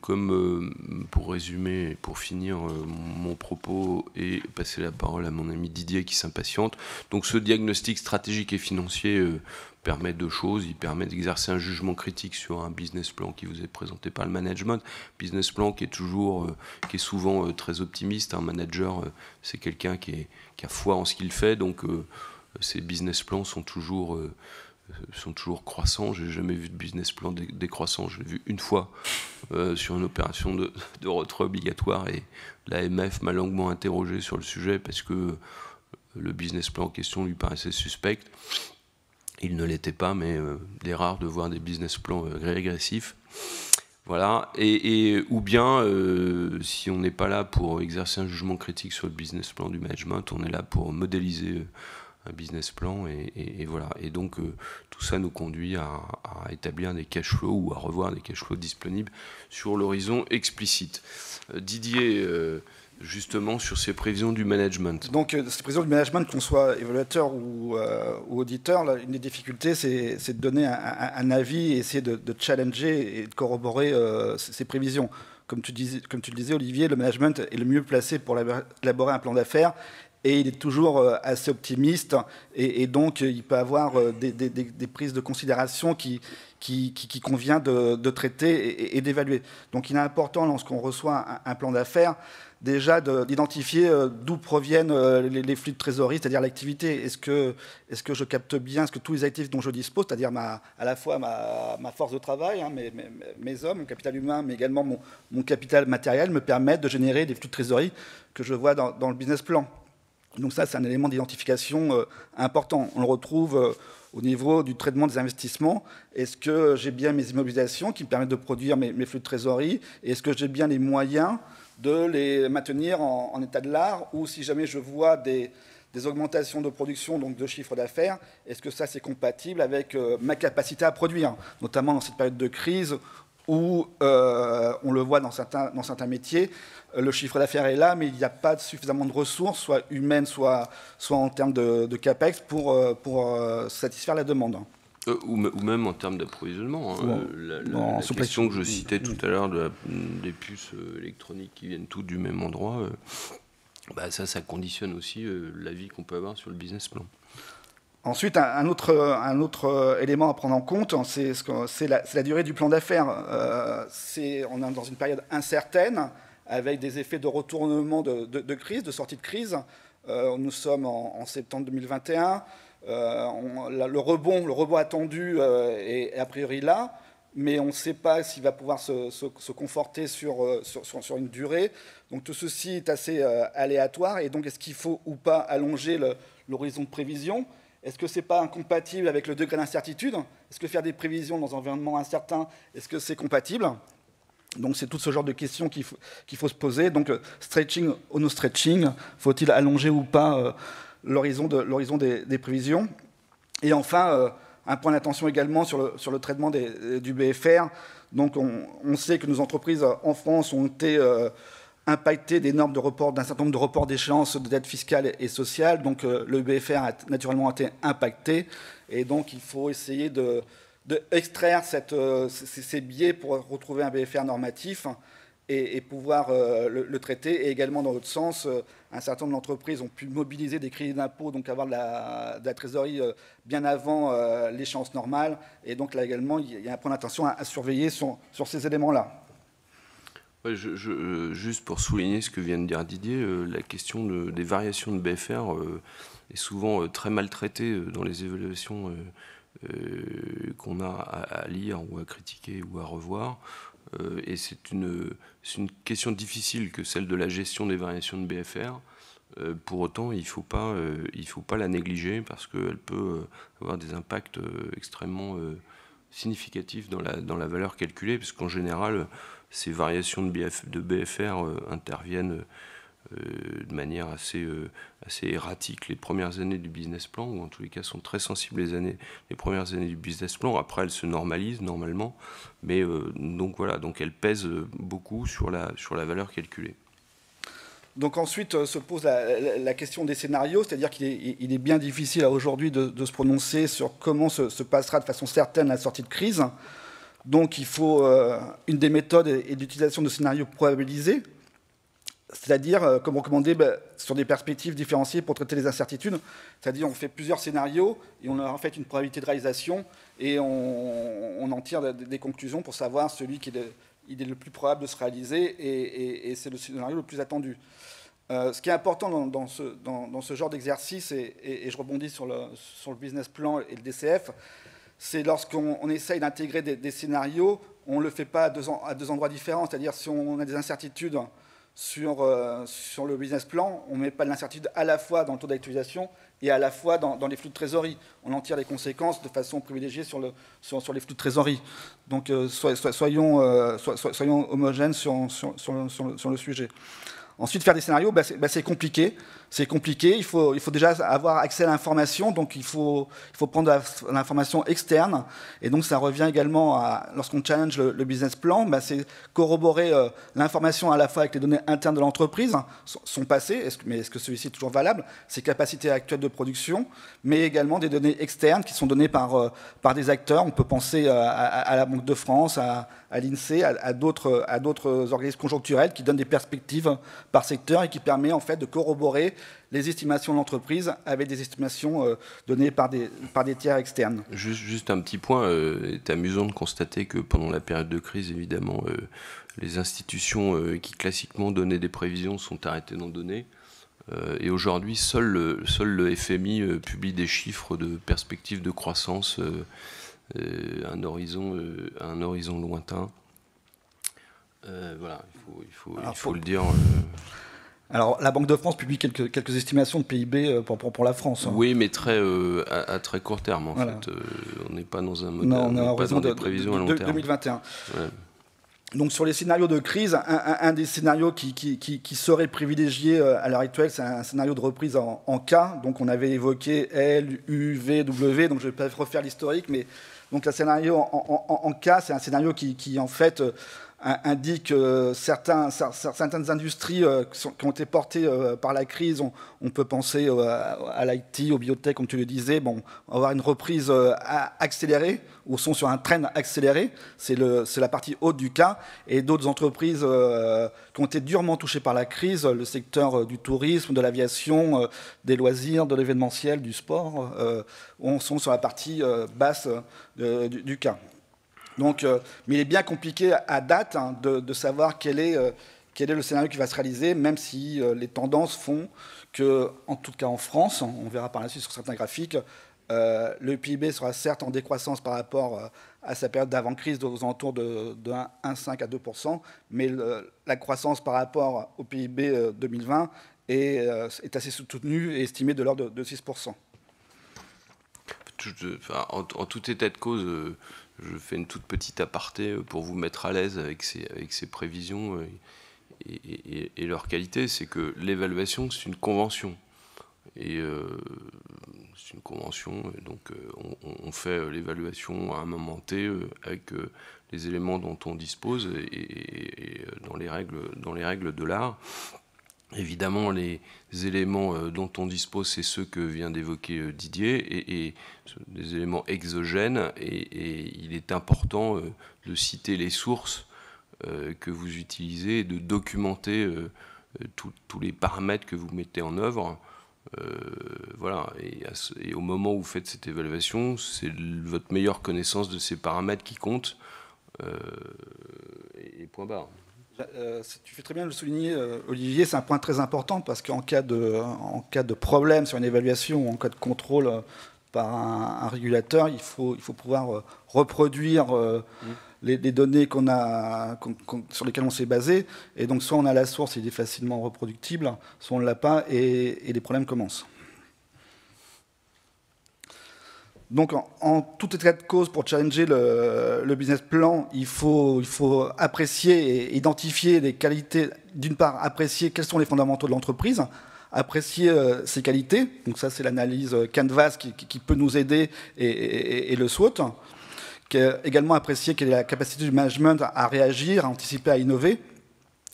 S1: Comme euh, pour résumer, pour finir euh, mon propos et passer la parole à mon ami Didier qui s'impatiente, donc ce diagnostic stratégique et financier euh, permet deux choses. Il permet d'exercer un jugement critique sur un business plan qui vous est présenté par le management. Business plan qui est toujours, qui est souvent très optimiste. Un manager, c'est quelqu'un qui, a foi en ce qu'il fait, donc ces business plans sont toujours sont toujours croissants. J'ai jamais vu de business plan décroissant. Je l'ai vu une fois euh, sur une opération de, de, retrait obligatoire et l'AMF m'a longuement interrogé sur le sujet parce que le business plan en question lui paraissait suspect. Il ne l'était pas, mais euh, il est rare de voir des business plans euh, régressifs. Voilà. Et, ou bien, si on n'est pas là pour exercer un jugement critique sur le business plan du management, on est là pour modéliser un business plan et, voilà. Et donc euh, tout ça nous conduit à, établir des cash flows ou à revoir des cash flows disponibles sur l'horizon explicite. Euh, Didier, euh, justement sur ces prévisions du management.
S2: Donc ces prévisions du management, qu'on soit évaluateur ou, auditeur, une des difficultés, c'est de donner un, avis et essayer de, challenger et de corroborer ces prévisions. Comme tu, le disais, Olivier, le management est le mieux placé pour élaborer un plan d'affaires et il est toujours euh, assez optimiste et, donc il peut avoir euh, des, prises de considération qui, qui, convient de, traiter et, d'évaluer. Donc il est important lorsqu'on reçoit un, plan d'affaires déjà d'identifier euh, d'où proviennent les, flux de trésorerie, c'est-à-dire l'activité. Est-ce que, je capte bien, est-ce que tous les actifs dont je dispose, c'est-à-dire à la fois ma, force de travail, hein, mes, hommes, mon capital humain, mais également mon, capital matériel, me permettent de générer des flux de trésorerie que je vois dans le business plan donc ça, c'est un élément d'identification euh, important. On le retrouve euh, au niveau du traitement des investissements. Est-ce que j'ai bien mes immobilisations qui me permettent de produire mes, flux de trésorerie? Est-ce que j'ai bien les moyens de les maintenir en, état de l'art Ou si jamais je vois des, augmentations de production, donc de chiffre d'affaires, est-ce que ça c'est compatible avec euh, ma capacité à produire, notamment dans cette période de crise où on le voit dans certains, métiers, euh, le chiffre d'affaires est là, mais il n'y a pas suffisamment de ressources, soit humaines, soit, en termes de, CAPEX, pour, euh, pour euh, satisfaire la demande?
S1: Ou, même en termes d'approvisionnement. Hein. la, question que je citais tout à l'heure de des puces électroniques qui viennent toutes du même endroit, bah ça, ça conditionne aussi la vie qu'on peut avoir sur le business plan.
S2: Ensuite, un autre, un autre élément à prendre en compte, c'est la, la, durée du plan d'affaires. on est dans une période incertaine avec des effets de retournement de, crise, de sortie de crise. Euh, nous sommes en, septembre 2021. Euh, le, rebond, le rebond attendu euh, est, a priori là, mais on ne sait pas s'il va pouvoir se, conforter sur, sur, une durée. Donc tout ceci est assez aléatoire. Et donc est-ce qu'il faut ou pas allonger l'horizon de prévision? Est-ce que ce n'est pas incompatible avec le degré d'incertitude? Est-ce que faire des prévisions dans un environnement incertain, est-ce que c'est compatible? Donc c'est tout ce genre de questions qu'il faut, se poser. Donc euh, stretching ou no stretching, faut-il allonger ou pas euh, l'horizon des, prévisions Et enfin, euh, un point d'attention également sur le, traitement du BFR. Donc on, sait que nos entreprises en France ont été impactées des normes de report, d'un certain nombre de reports d'échéance de dette fiscale et sociale. Donc le BFR a naturellement été impacté. Et donc il faut essayer de d'extraire euh, ces, biais pour retrouver un BFR normatif et, pouvoir euh, le, traiter. Et également, dans l'autre sens, euh, un certain nombre d'entreprises ont pu mobiliser des crédits d'impôt, donc avoir de la, trésorerie bien avant l'échéance normale. Et donc là également, il y a un point d'attention à, surveiller sur, ces éléments-là.
S1: juste pour souligner ce que vient de dire Didier, la question des variations de BFR est souvent très mal traitée dans les évaluations euh, qu'on a à, lire ou à critiquer ou à revoir. Euh, et c'est une, une question difficile que celle de la gestion des variations de BFR. Euh, pour autant, il ne faut, pas, faut pas la négliger parce qu'elle peut avoir des impacts extrêmement significatifs dans la, dans la valeur calculée, puisqu'en général, ces variations de BFR interviennent de manière assez, assez erratique les premières années du business plan, ou en tous les cas sont très sensibles les, années, les premières années du business plan. Après, elles se normalisent normalement, mais donc voilà, donc elles pèsent beaucoup sur la, valeur calculée.
S2: Donc ensuite euh, se pose la, question des scénarios, c'est-à-dire qu'il est, bien difficile aujourd'hui de, se prononcer sur comment se, passera de façon certaine la sortie de crise. Donc il faut euh, une des méthodes et, d'utilisation de scénarios probabilisés, c'est-à-dire, euh, comme recommandé, ben, sur des perspectives différenciées pour traiter les incertitudes. C'est-à-dire on fait plusieurs scénarios et on leur en fait une probabilité de réalisation et on, en tire des, conclusions pour savoir celui qui est le plus probable de se réaliser et, c'est le scénario le plus attendu. Euh, ce qui est important dans, ce, genre d'exercice, et, je rebondis sur le, business plan et le DCF, c'est lorsqu'on essaye d'intégrer des, scénarios, on ne le fait pas à deux endroits différents. C'est-à-dire si on a des incertitudes sur, euh, sur le business plan, on ne met pas de l'incertitude à la fois dans le taux d'actualisation et à la fois dans, les flux de trésorerie. On en tire les conséquences de façon privilégiée sur, le, sur, les flux de trésorerie. Donc euh, soyons, euh, soyons, homogènes sur, sur, le sujet. Ensuite, faire des scénarios, bah, bah, c'est compliqué. C'est compliqué. Il faut, il faut déjà avoir accès à l'information. Donc, il faut, il faut prendre l'information externe. Et donc, ça revient également à, lorsqu'on challenge le, business plan, bah, c'est corroborer euh, l'information à la fois avec les données internes de l'entreprise, son, passé, mais est-ce que celui-ci est toujours valable, ses capacités actuelles de production, mais également des données externes qui sont données par, euh, par des acteurs. On peut penser euh, à, à la Banque de France, à, à l'INSEE, à, d'autres organismes conjoncturels qui donnent des perspectives par secteur et qui permet en fait de corroborer les estimations de l'entreprise avec des estimations euh, données par des, par des tiers externes.
S1: Juste, un petit point, euh, c'est amusant de constater que pendant la période de crise, évidemment, euh, les institutions qui classiquement donnaient des prévisions sont arrêtées d'en donner. et aujourd'hui, seul le, seul le FMI publie des chiffres de perspectives de croissance à un, horizon, un horizon lointain. voilà, il faut, il faut, il faut le dire.
S2: Alors, la Banque de France publie quelques, quelques estimations de PIB euh, pour, pour, la France.
S1: Hein. Oui, mais très, euh, à, très court terme, en fait. Euh, on n'est pas dans un modèle, non, on, pas dans des prévisions à long terme.
S2: 2021. Donc, sur les scénarios de crise, un, des scénarios qui, qui, qui, serait privilégié à l'heure actuelle, c'est un scénario de reprise en, en, K. Donc, on avait évoqué L, U, V, W. Donc, je ne vais pas refaire l'historique, mais donc, le scénario en, en, en K, c'est un scénario qui, en fait, indique euh, certains, certaines industries euh, qui, ont été portées euh, par la crise. On, peut penser à l'IT, aux biotech, comme tu le disais. Bon, on va avoir une reprise accélérée, ou sont sur un train accéléré. C'est la partie haute du cas. Et d'autres entreprises qui ont été durement touchées par la crise, le secteur du tourisme, de l'aviation, des loisirs, de l'événementiel, du sport, on sont sur la partie basse du, du cas. Donc, euh, mais il est bien compliqué à date hein, de, savoir quel est, euh, quel est le scénario qui va se réaliser, même si euh, les tendances font que, en tout cas en France, on verra par la suite sur certains graphiques, le PIB sera certes en décroissance par rapport à sa période d'avant-crise aux alentours de, 1,5 à 2% mais la croissance par rapport au PIB 2020 est, assez soutenue et estimée de l'ordre de, 6
S1: en, en, tout état de cause, je fais une toute petite aparté euh, pour vous mettre à l'aise avec ces, prévisions euh, et, et, leur qualité, c'est que l'évaluation, c'est une convention. Et euh, c'est une convention, donc on, fait l'évaluation à un moment T avec les éléments dont on dispose et, dans, les règles, dans les règles de l'art. Évidemment, les éléments euh, dont on dispose, c'est ceux que vient d'évoquer euh, Didier, et, des éléments exogènes, et, il est important euh, de citer les sources que vous utilisez, de documenter tous les paramètres que vous mettez en œuvre. voilà, et, au moment où vous faites cette évaluation, c'est votre meilleure connaissance de ces paramètres qui compte, et point barre.
S2: Euh, tu fais très bien de le souligner, euh, Olivier, c'est un point très important parce qu'en cas, de, en cas de problème sur une évaluation ou en cas de contrôle euh, par un, régulateur, il faut, il faut pouvoir reproduire mmh. les, données qu'on a, sur lesquelles on s'est basé. Et donc, soit on a la source, il est facilement reproductible, soit on ne l'a pas et, les problèmes commencent. Donc, en, tout état de cause, pour challenger le, business plan, il faut, apprécier et identifier les qualités. D'une part, apprécier quels sont les fondamentaux de l'entreprise, apprécier euh, ses qualités. Donc, ça, c'est l'analyse Canvas qui, peut nous aider et, le SWOT. également apprécier quelle est la capacité du management à réagir, à anticiper, à innover.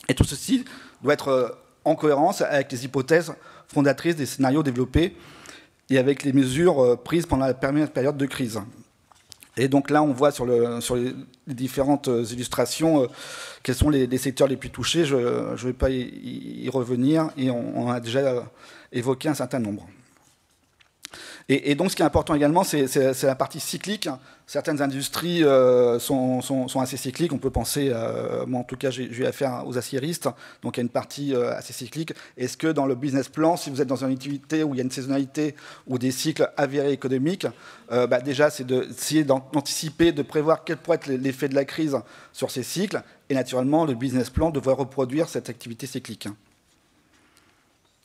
S2: Et tout ceci doit être euh, en cohérence avec les hypothèses fondatrices des scénarios développés et avec les mesures euh, prises pendant la période de crise. Et donc là, on voit sur, les différentes euh, illustrations euh, quels sont les, secteurs les plus touchés. Je ne vais pas y, revenir et on, a déjà évoqué un certain nombre. Et, donc, ce qui est important également, c'est la partie cyclique. Certaines industries euh, sont, assez cycliques. On peut penser, euh, moi en tout cas, j'ai eu affaire aux aciéristes, donc il y a une partie euh, assez cyclique. Est-ce que dans le business plan, si vous êtes dans une activité où il y a une saisonnalité ou des cycles avérés économiques, bah, déjà, c'est d'essayer d'anticiper, de prévoir quel pourrait être l'effet de la crise sur ces cycles. Et naturellement, le business plan devrait reproduire cette activité cyclique.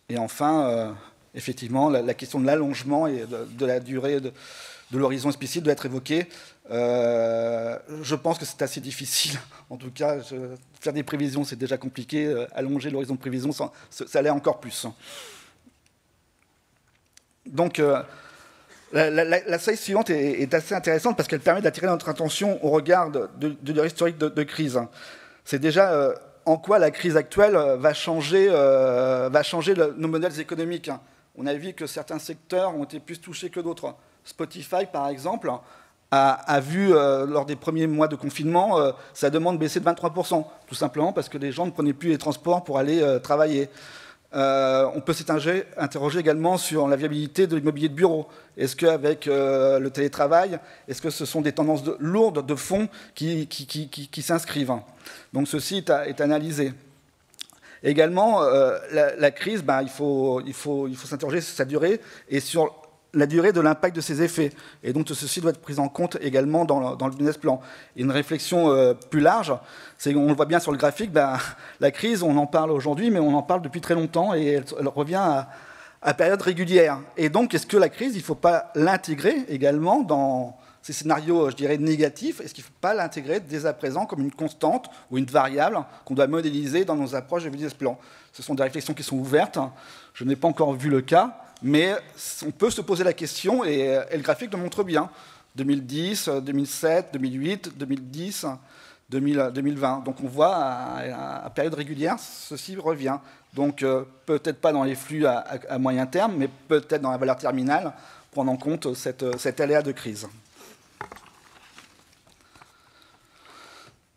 S2: Et enfin, effectivement, la, question de l'allongement et de, la durée de, l'horizon explicite doit être évoquée. Euh, je pense que c'est assez difficile. En tout cas, faire des prévisions, c'est déjà compliqué. Euh, allonger l'horizon de prévision, ça, l'est encore plus. Donc, euh, la, la, suivante est, assez intéressante parce qu'elle permet d'attirer notre attention au regard de, de, historique de, crise. C'est déjà en quoi la crise actuelle va changer, va changer nos modèles économiques on a vu que certains secteurs ont été plus touchés que d'autres. Spotify, par exemple, a, vu, euh, lors des premiers mois de confinement, euh, sa demande baisser de 23%, tout simplement parce que les gens ne prenaient plus les transports pour aller euh, travailler. on peut s'interroger également sur la viabilité de l'immobilier de bureau. Est-ce qu'avec le télétravail, est-ce que ce sont des tendances lourdes de fonds qui, s'inscrivent? Donc ceci est analysé. Également, la, crise, ben, il faut s'interroger sur sa durée et sur la durée de l'impact de ses effets. Et donc, ceci doit être pris en compte également dans le, business plan. Et une réflexion euh, plus large, c'est on le voit bien sur le graphique, ben, la crise, on en parle aujourd'hui, mais on en parle depuis très longtemps et elle, revient à, à, période régulière. Et donc, est-ce que la crise, il ne faut pas l'intégrer également dans, ces scénarios, je dirais, négatifs, est-ce qu'il ne faut pas l'intégrer dès à présent comme une constante ou une variable qu'on doit modéliser dans nos approches de business plan? Ce sont des réflexions qui sont ouvertes. Je n'ai pas encore vu le cas, mais on peut se poser la question et, le graphique le montre bien. 2010, 2007, 2008, 2010, 2020. Donc on voit à, période régulière, ceci revient. Donc euh, peut-être pas dans les flux à, moyen terme, mais peut-être dans la valeur terminale, prendre en compte cette, cet aléa de crise.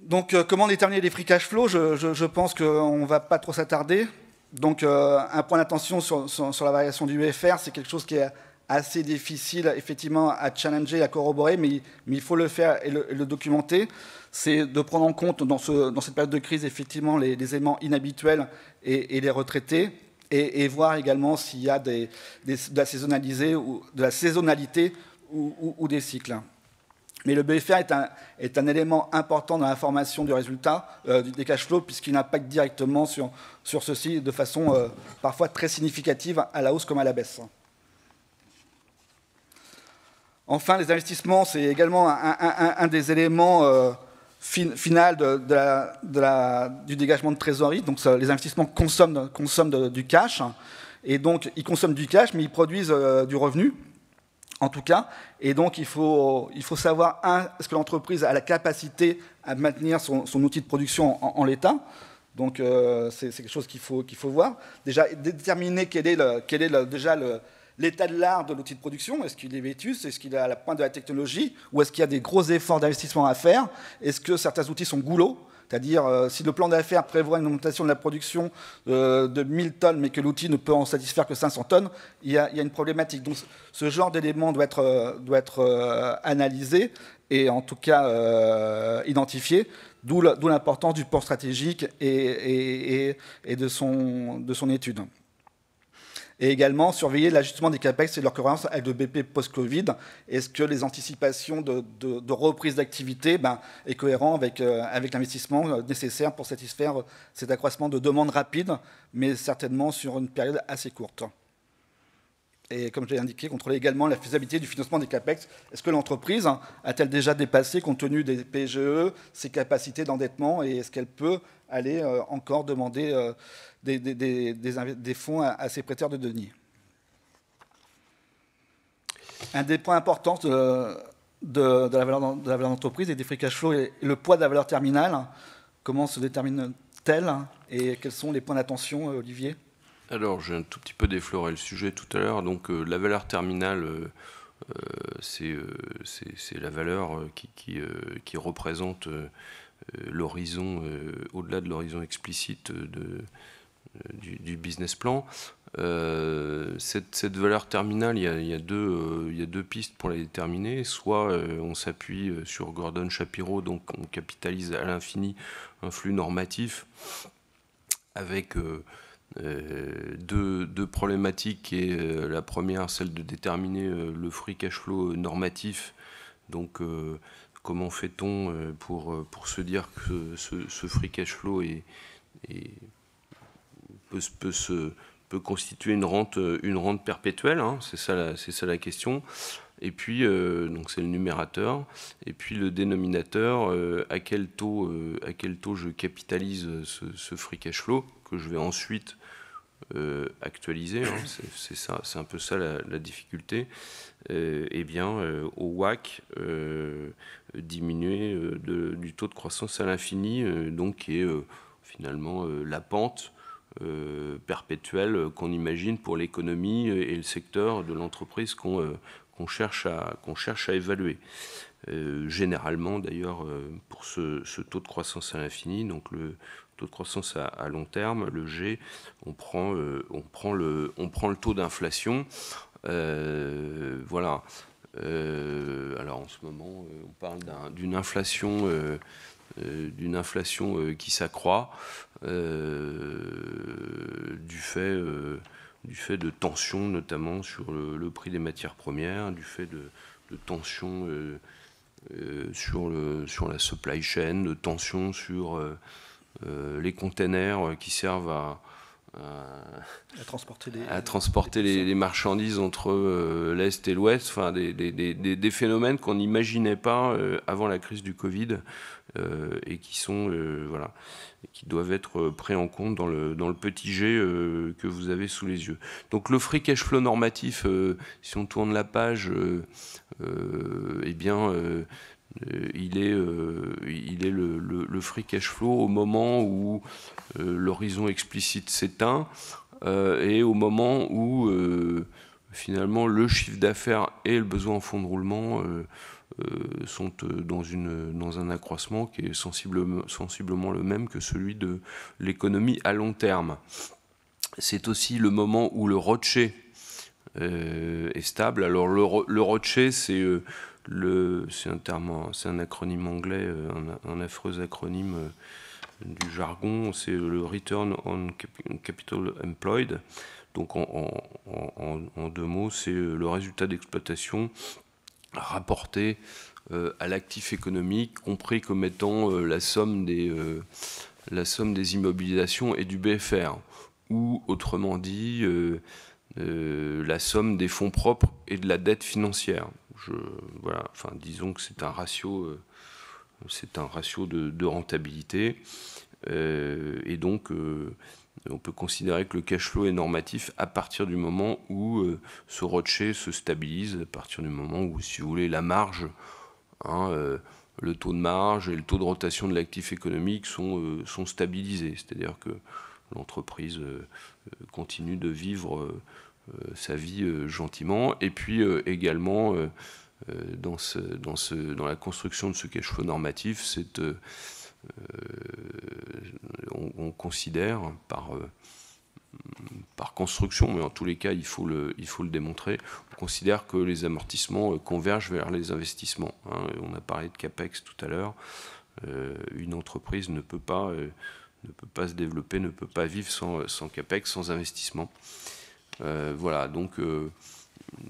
S2: Donc, euh, comment déterminer les free cash flow je, pense qu'on ne va pas trop s'attarder. Donc, euh, un point d'attention sur, la variation du UFR, c'est quelque chose qui est assez difficile, effectivement, à challenger, à corroborer, mais, il faut le faire et le, documenter. C'est de prendre en compte dans, cette période de crise, effectivement, les, éléments inhabituels et, les retraités, et, voir également s'il y a de, la ou, de la saisonnalité ou des cycles. Mais le BFR est un, élément important dans la formation du résultat euh, des cash flows puisqu'il impacte directement sur, sur ceci de façon euh, parfois très significative à la hausse comme à la baisse. Enfin, les investissements, c'est également un, des éléments euh, final du dégagement de trésorerie. Donc les investissements consomment, consomment du cash. Et donc, ils consomment du cash, mais ils produisent du revenu en tout cas. Et donc, il faut, il faut savoir, un, est-ce que l'entreprise a la capacité à maintenir son, outil de production en, l'état? Donc, euh, c'est quelque chose qu'il faut, faut voir. Déjà, déterminer quel est, le, quel est déjà l'état de l'art de l'outil de production. Est-ce qu'il est vétus Est-ce qu'il est à la pointe de la technologie? Ou est-ce qu'il y a des gros efforts d'investissement à faire? Est-ce que certains outils sont goulots c'est-à-dire, euh, si le plan d'affaires prévoit une augmentation de la production euh, de 1000 tonnes, mais que l'outil ne peut en satisfaire que 500 tonnes, il y a, une problématique. Donc, ce genre d'élément doit être, euh, analysé et en tout cas identifié, d'où l'importance du port stratégique et, de son étude et également surveiller l'ajustement des capex et leur cohérence avec le BP post-Covid. Est-ce que les anticipations de, reprise d'activité ben, est euh, avec l'investissement euh, nécessaire pour satisfaire cet accroissement de demande rapide, mais certainement sur une période assez courte? Et comme j'ai indiqué, contrôler également la faisabilité du financement des CAPEX. Est-ce que l'entreprise a-t-elle déjà dépassé, compte tenu des PGE, ses capacités d'endettement et est-ce qu'elle peut aller euh, encore demander euh, des, fonds à, ses prêteurs de deniers? Un des points importants de, la valeur d'entreprise et des free cash flow est le poids de la valeur terminale. Comment se détermine-t-elle et quels sont les points d'attention, euh, Olivier?
S1: Alors, j'ai un tout petit peu défloré le sujet tout à l'heure. Donc, euh, la valeur terminale, euh, euh, c'est la valeur qui, représente l'horizon, au-delà de l'horizon explicite du, business plan. Cette, valeur terminale, il y, a, il, y a deux, il y, a, deux, pistes pour la déterminer. Soit on s'appuie sur Gordon Shapiro, donc on capitalise à l'infini un flux normatif avec euh, deux, problématiques. Et euh, la première, celle de déterminer euh, le free cash flow normatif. Donc, comment fait-on pour, pour se dire que ce, free cash flow peut, se, peut constituer une rente, une rente perpétuelle hein, C'est ça, ça, la question. Et puis, c'est le numérateur. Et puis le dénominateur, à, quel taux, à quel taux je capitalise ce, ce, free cash flow que je vais ensuite euh, actualisé, hein, c'est ça, c'est un peu ça la, difficulté. Euh, eh bien, euh, au WAC, diminuer du taux de croissance à l'infini, donc qui est finalement la pente perpétuelle qu'on imagine pour l'économie et le secteur de l'entreprise qu'on cherche, à, qu'on cherche à évaluer. généralement, d'ailleurs, pour ce, ce, taux de croissance à l'infini, donc le, taux de croissance à, long terme, le G, on prend, euh, le, taux d'inflation. Euh, voilà. Euh, alors en ce moment, on parle d'une inflation, d'une inflation qui s'accroît du fait de tensions notamment sur le, prix des matières premières, du fait de, tensions sur, sur la supply chain, de tensions sur les containers qui servent à, transporter, les, marchandises entre euh, l'Est et l'Ouest, enfin, des, phénomènes qu'on n'imaginait pas euh, avant la crise du Covid et qui, sont, voilà, qui doivent être pris en compte dans le, dans le petit G que vous avez sous les yeux. Donc le free cash flow normatif, si on tourne la page, eh bien euh, il est, euh, il est le, free cash flow au moment où euh, l'horizon explicite s'éteint et au moment où finalement le chiffre d'affaires et le besoin en fonds de roulement sont dans, une, dans un accroissement qui est sensiblement, sensiblement le même que celui de l'économie à long terme. C'est aussi le moment où le rocher est stable. Alors le, le c'est c'est un terme, c'est un acronyme anglais, euh, un, affreux acronyme euh, du jargon, c'est le Return on Capital Employed. Donc en, deux mots, c'est euh, le résultat d'exploitation rapporté à l'actif économique, compris comme étant la, somme des, la somme des immobilisations et du BFR, ou autrement dit, la somme des fonds propres et de la dette financière voilà, enfin, disons que c'est un ratio, euh, c'est un ratio de, rentabilité. Euh, et donc, euh, on peut considérer que le cash flow est normatif à partir du moment où ce rocher se stabilise, à partir du moment où, si vous voulez, la marge, hein, le taux de marge et le taux de rotation de l'actif économique sont, stabilisés. C'est-à-dire que l'entreprise continue de vivre euh, sa vie euh, gentiment. Et puis euh, également, dans, la construction de ce flow normatif, on, considère par, construction, mais en tous les cas, il faut le, démontrer, on considère que les amortissements convergent vers les investissements. Hein. On a parlé de CAPEX tout à l'heure. une entreprise ne peut, pas, ne peut pas se développer, ne peut pas vivre sans CAPEX, sans investissement. Euh, voilà, donc, euh,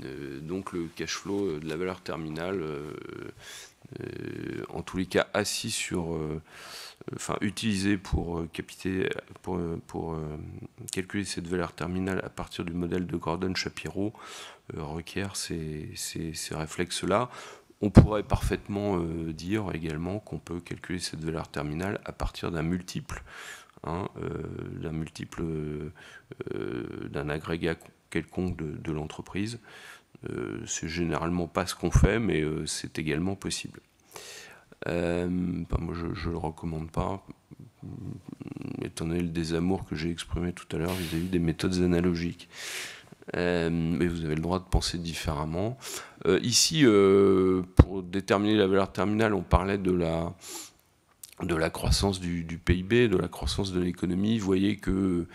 S1: euh, donc le cash flow de la valeur terminale, en tous les cas assis sur, enfin utilisé pour, pour, pour calculer cette valeur terminale à partir du modèle de Gordon-Shapiro requiert ces, ces, ces réflexes-là. On pourrait parfaitement dire également qu'on peut calculer cette valeur terminale à partir d'un multiple Hein, euh, d'un multiple, euh, d'un agrégat quelconque de, l'entreprise. Euh, c'est généralement pas ce qu'on fait, mais c'est également possible. moi, je ne le recommande pas, étant donné le désamour que j'ai exprimé tout à l'heure vis-à-vis des méthodes analogiques. mais vous avez le droit de penser différemment. ici, pour déterminer la valeur terminale, on parlait de la, de la croissance du, PIB, de la croissance de l'économie. Vous voyez que euh,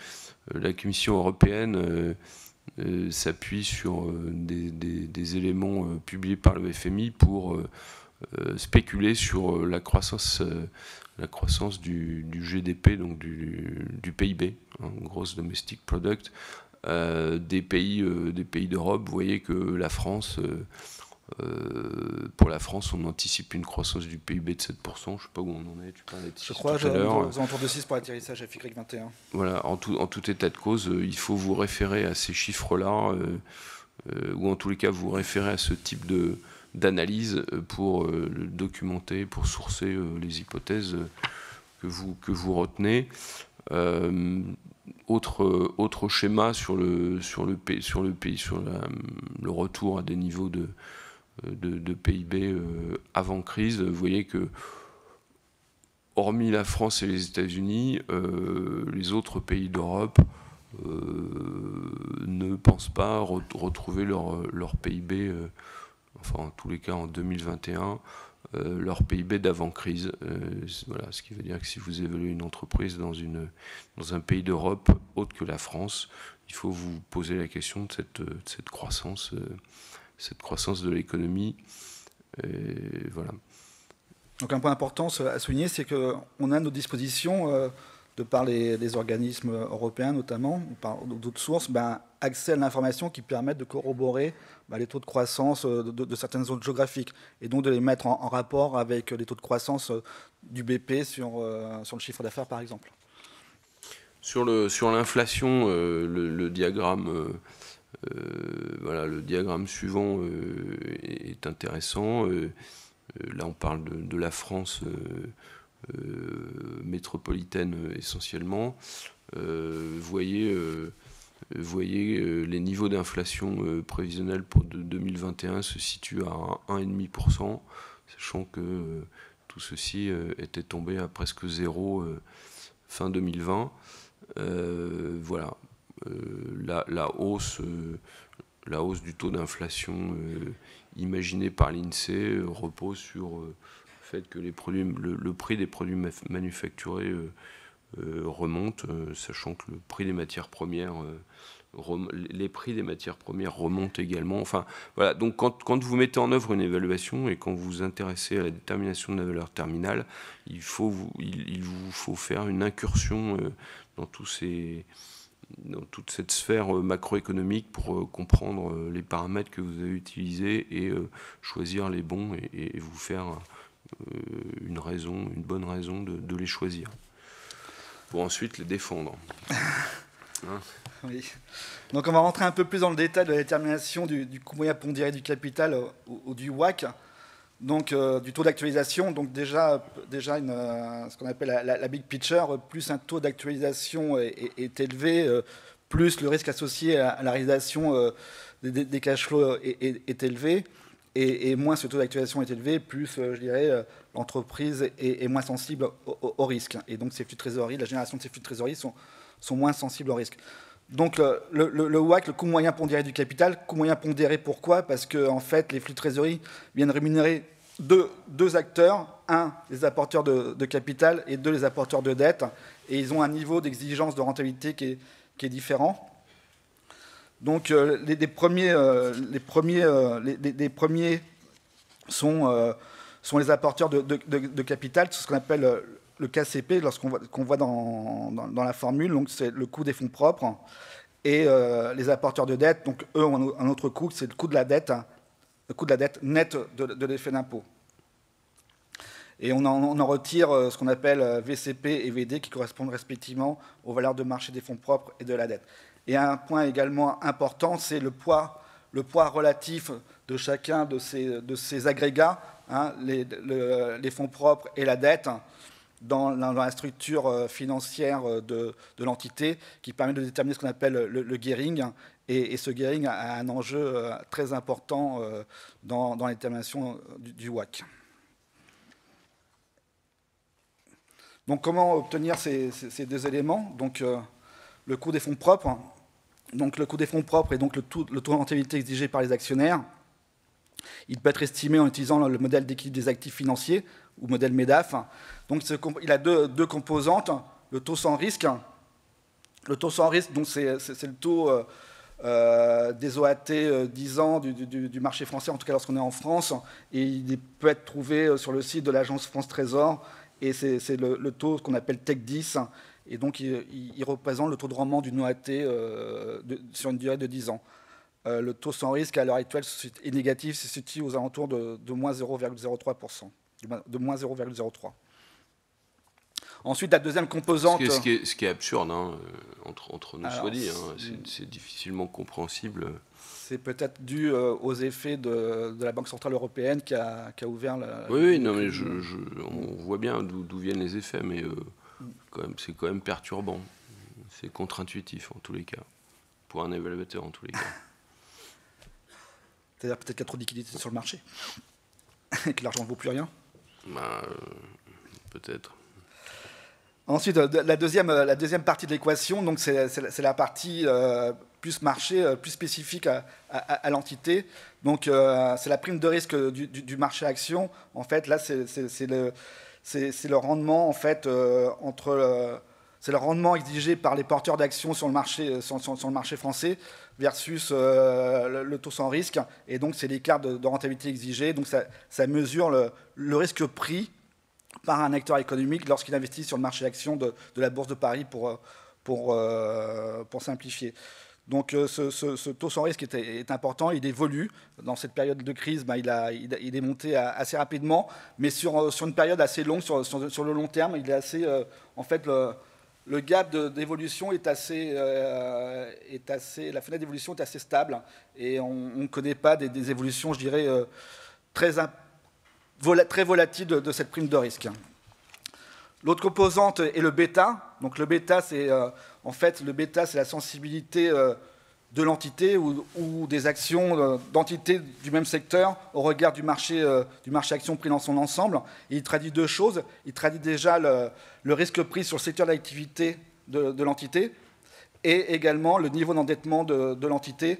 S1: la Commission européenne euh, euh, s'appuie sur des, éléments publiés par le FMI pour spéculer sur la croissance, du, GDP, donc du, PIB, hein, gross domestic product, des pays, des pays d'Europe. Vous voyez que la France euh, pour la France, on anticipe une croissance du PIB de 7%. Je ne sais pas où on en est. Tu
S2: parlais Je crois, tout à l'heure. autour de 6 pour l'atterrissage FY 21.
S1: Voilà, en tout, en tout, état de cause, euh, il faut vous référer à ces chiffres-là, euh, ou en tous les cas vous référer à ce type de d'analyse pour documenter, pour sourcer les hypothèses que vous, que vous retenez. autre, autre schéma sur le, sur le, sur le, sur le retour à des niveaux de, de, PIB euh, avant crise, vous voyez que hormis la France et les États-Unis, euh, les autres pays d'Europe euh, ne pensent pas retrouver leur, leur PIB, enfin en tous les cas en 2021, leur PIB d'avant-crise. voilà, ce qui veut dire que si vous évaluez une entreprise dans, une, dans un pays d'Europe autre que la France, il faut vous poser la question de cette, de cette croissance cette croissance de l'économie. Voilà.
S2: Donc un point important à souligner, c'est qu'on a nos dispositions, euh, de par les, organismes européens notamment, ou par d'autres sources, ben, accès à l'information qui permettent de corroborer ben, les taux de croissance euh, de, certaines zones géographiques, et donc de les mettre en, rapport avec les taux de croissance euh, du BP sur, sur le chiffre d'affaires par exemple.
S1: Sur l'inflation, sur le, le, diagramme euh, voilà, le diagramme suivant euh, est intéressant. Euh, là, on parle de, la France métropolitaine essentiellement. vous voyez voyez, les niveaux d'inflation prévisionnels pour 2021 se situent à 1,5%, sachant que tout ceci était tombé à presque zéro fin 2020. voilà, euh, la, hausse, euh, la hausse du taux d'inflation euh, imaginée par l'INSEE repose sur le fait que le, prix des produits manufacturés remonte, sachant que le prix des matières premières les prix des matières premières remontent également. Enfin, voilà. Donc, quand, vous mettez en œuvre une évaluation et quand vous vous intéressez à la détermination de la valeur terminale, il, faut il vous faut faire une incursion dans tous ces, dans toute cette sphère euh, macroéconomique pour euh, comprendre euh, les paramètres que vous avez utilisés et choisir les bons et, vous faire une raison, une bonne raison de, les choisir pour ensuite les défendre.
S2: Hein oui. Donc on va rentrer un peu plus dans le détail de la détermination du, coût moyen pondéré du capital ou du WAC donc euh, du taux d'actualisation, donc déjà, euh, ce qu'on appelle la, big picture, plus un taux d'actualisation est, élevé, euh, plus le risque associé à, la réalisation des, cash flows est, élevé, et, moins ce taux d'actualisation est élevé, plus, je dirais, l'entreprise est, moins sensible au, risque. Et donc ces trésorerie, la génération de ces flux de trésorerie sont moins sensibles au risque. Donc le, le, WAC, le coût moyen pondéré du capital, coût moyen pondéré pourquoi? Parce que en fait, les flux de trésorerie viennent rémunérer deux, acteurs, un les apporteurs de, capital et deux les apporteurs de dette, et ils ont un niveau d'exigence de rentabilité qui est, différent. Donc euh, les, premiers, euh, euh, sont, les apporteurs de, de capital, ce qu'on appelle le KCP, lorsqu'on voit, qu'on voit dans, la formule, donc c'est le coût des fonds propres. Et les apporteurs de dette, donc eux ont un autre coût, c'est le coût de la dette, le coût de la dette nette de, l'effet d'impôt. Et on en, retire ce qu'on appelle VCP et VD qui correspondent respectivement aux valeurs de marché des fonds propres et de la dette. Et un point également important, c'est le poids, le poids relatif de chacun de ces, agrégats, hein, les, fonds propres et la dette, dans la, structure euh, financière euh, de, l'entité, qui permet de déterminer ce qu'on appelle le, gearing. Et, ce gearing a un enjeu euh, très important dans, dans l'étermination du, WAC. Donc, comment obtenir ces, deux éléments? Donc, le coût des fonds propres, donc le coût des fonds propres et donc le taux, le taux de rentabilité exigé par les actionnaires. Il peut être estimé en utilisant le modèle d'équilibre des actifs financiers ou modèle MEDAF. Donc il a deux, composantes, le taux sans risque. Le taux sans risque, c'est le taux euh, euh, des OAT 10 euh, ans du, marché français, en tout cas lorsqu'on est en France, et il peut être trouvé sur le site de l'agence France Trésor, et c'est le, taux qu'on appelle Tech 10, et donc il, représente le taux de rendement d'une OAT sur une durée de 10 ans. le taux sans risque à l'heure actuelle est négatif, c'est situé aux alentours de, de moins 0,03% de moins 0,03. Ensuite, la deuxième composante.
S1: Ce qui est, ce qui est, absurde, hein, euh, entre, entre, nous soit dit, hein, c'est difficilement compréhensible.
S2: C'est peut-être dû euh, aux effets de, de, la Banque Centrale Européenne qui a, qui a ouvert la.
S1: Oui, oui non, mais je, on voit bien d'où viennent les effets, mais euh, c'est quand même perturbant. C'est contre-intuitif en tous les cas, pour un évaluateur en tous les cas.
S2: C'est-à-dire peut-être qu'il y a trop de liquidités sur le marché et que l'argent ne vaut plus rien
S1: bah, euh, Peut-être.
S2: Ensuite, euh, la deuxième, euh, la deuxième partie de l'équation, donc c'est la partie plus marché, plus spécifique à, l'entité. Donc, c'est la prime de risque du, marché action. En fait, là, c'est le, rendement en fait entre c'est le rendement exigé par les porteurs d'actions sur, le marché français versus le, taux sans risque. Et donc, c'est l'écart de, rentabilité exigé. Donc, ça, mesure le, risque pris par un acteur économique lorsqu'il investit sur le marché d'actions de, la Bourse de Paris pour, euh, pour, euh, pour simplifier. Donc euh, ce, taux sans risque est, important, il évolue. Dans cette période de crise, bah, il, a, il, est monté assez rapidement, mais sur, sur, une période assez longue, sur, sur, le long terme, il est assez... en fait, gap d'évolution est assez, est assez... La fenêtre d'évolution est assez stable, et on ne connaît pas des, évolutions, je dirais, très importantes très volatile de, cette prime de risque. L'autre composante est le bêta. Donc le bêta, c'est euh, en fait le bêta, c'est la sensibilité euh, de l'entité ou, des actions euh, d'entités du même secteur au regard du marché, du marché action pris dans son ensemble. il traduit deux choses. Il traduit déjà le, risque pris sur le secteur d'activité de, de l'entité et également le niveau d'endettement de l'entité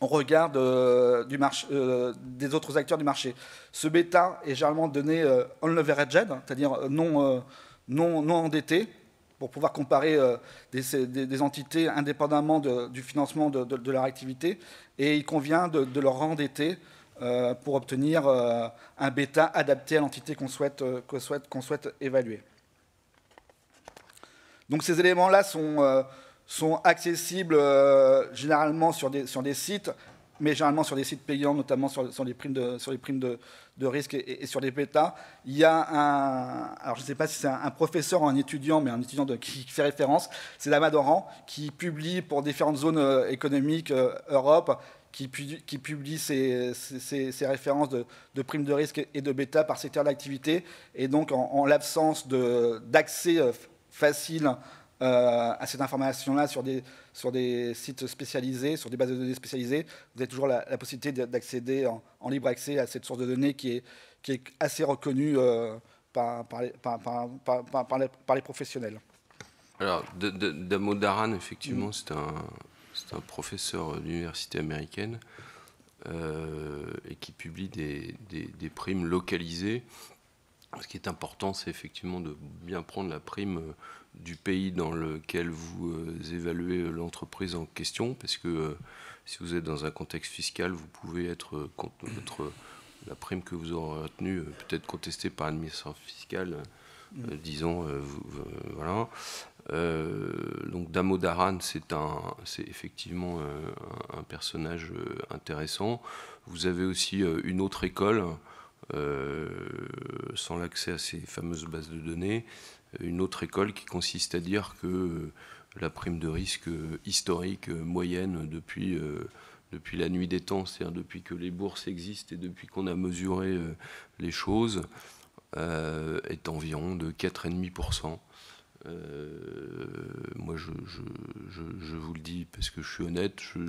S2: on regarde du marché, euh, des autres acteurs du marché. Ce bêta est généralement donné euh, on leveraged, c'est-à-dire euh, non, non endetté, pour pouvoir comparer des, entités indépendamment du financement de, leur activité. Et il convient de, leur endetter pour obtenir un bêta adapté à l'entité qu'on souhaite, évaluer. Donc ces éléments-là sont sont accessibles euh, généralement sur des sites, mais généralement sur des sites payants, notamment sur, sur les primes de, risque et, sur les bêtas. Il y a un, alors je ne sais pas si c'est un, professeur ou un étudiant, mais un étudiant qui fait référence, c'est Damadoran, qui publie pour différentes zones euh, économiques euh, Europe, qui, publie ses, références de, primes de risque et de bêta par secteur d'activité. Et donc, en, en l'absence d'accès facile euh, à cette information-là sur des, sur des sites spécialisés, sur des bases de données spécialisées. Vous avez toujours la, possibilité d'accéder en, libre accès à cette source de données qui est, qui est assez reconnue euh, par, par, les, par, par, les, professionnels.
S1: Alors, Damo Daran, effectivement, mm. c'est un, un, professeur d'université américaine euh, et qui publie des, des, des, primes localisées. Ce qui est important, c'est effectivement de bien prendre la prime du pays dans lequel vous euh, évaluez l'entreprise en question, parce que euh, si vous êtes dans un contexte fiscal, vous pouvez être euh, votre, la prime que vous aurez retenue peut-être contestée par l'administration fiscale, mm. disons, voilà. donc Damo Daran, c'est un, c'est effectivement un, personnage intéressant. Vous avez aussi une autre école sans l'accès à ces fameuses bases de données. Une autre école qui consiste à dire que la prime de risque historique moyenne depuis depuis la nuit des temps, c'est-à-dire depuis que les bourses existent et depuis qu'on a mesuré euh, les choses, euh, est environ de 4,5%. Euh, moi, je, vous le dis parce que je suis honnête, je,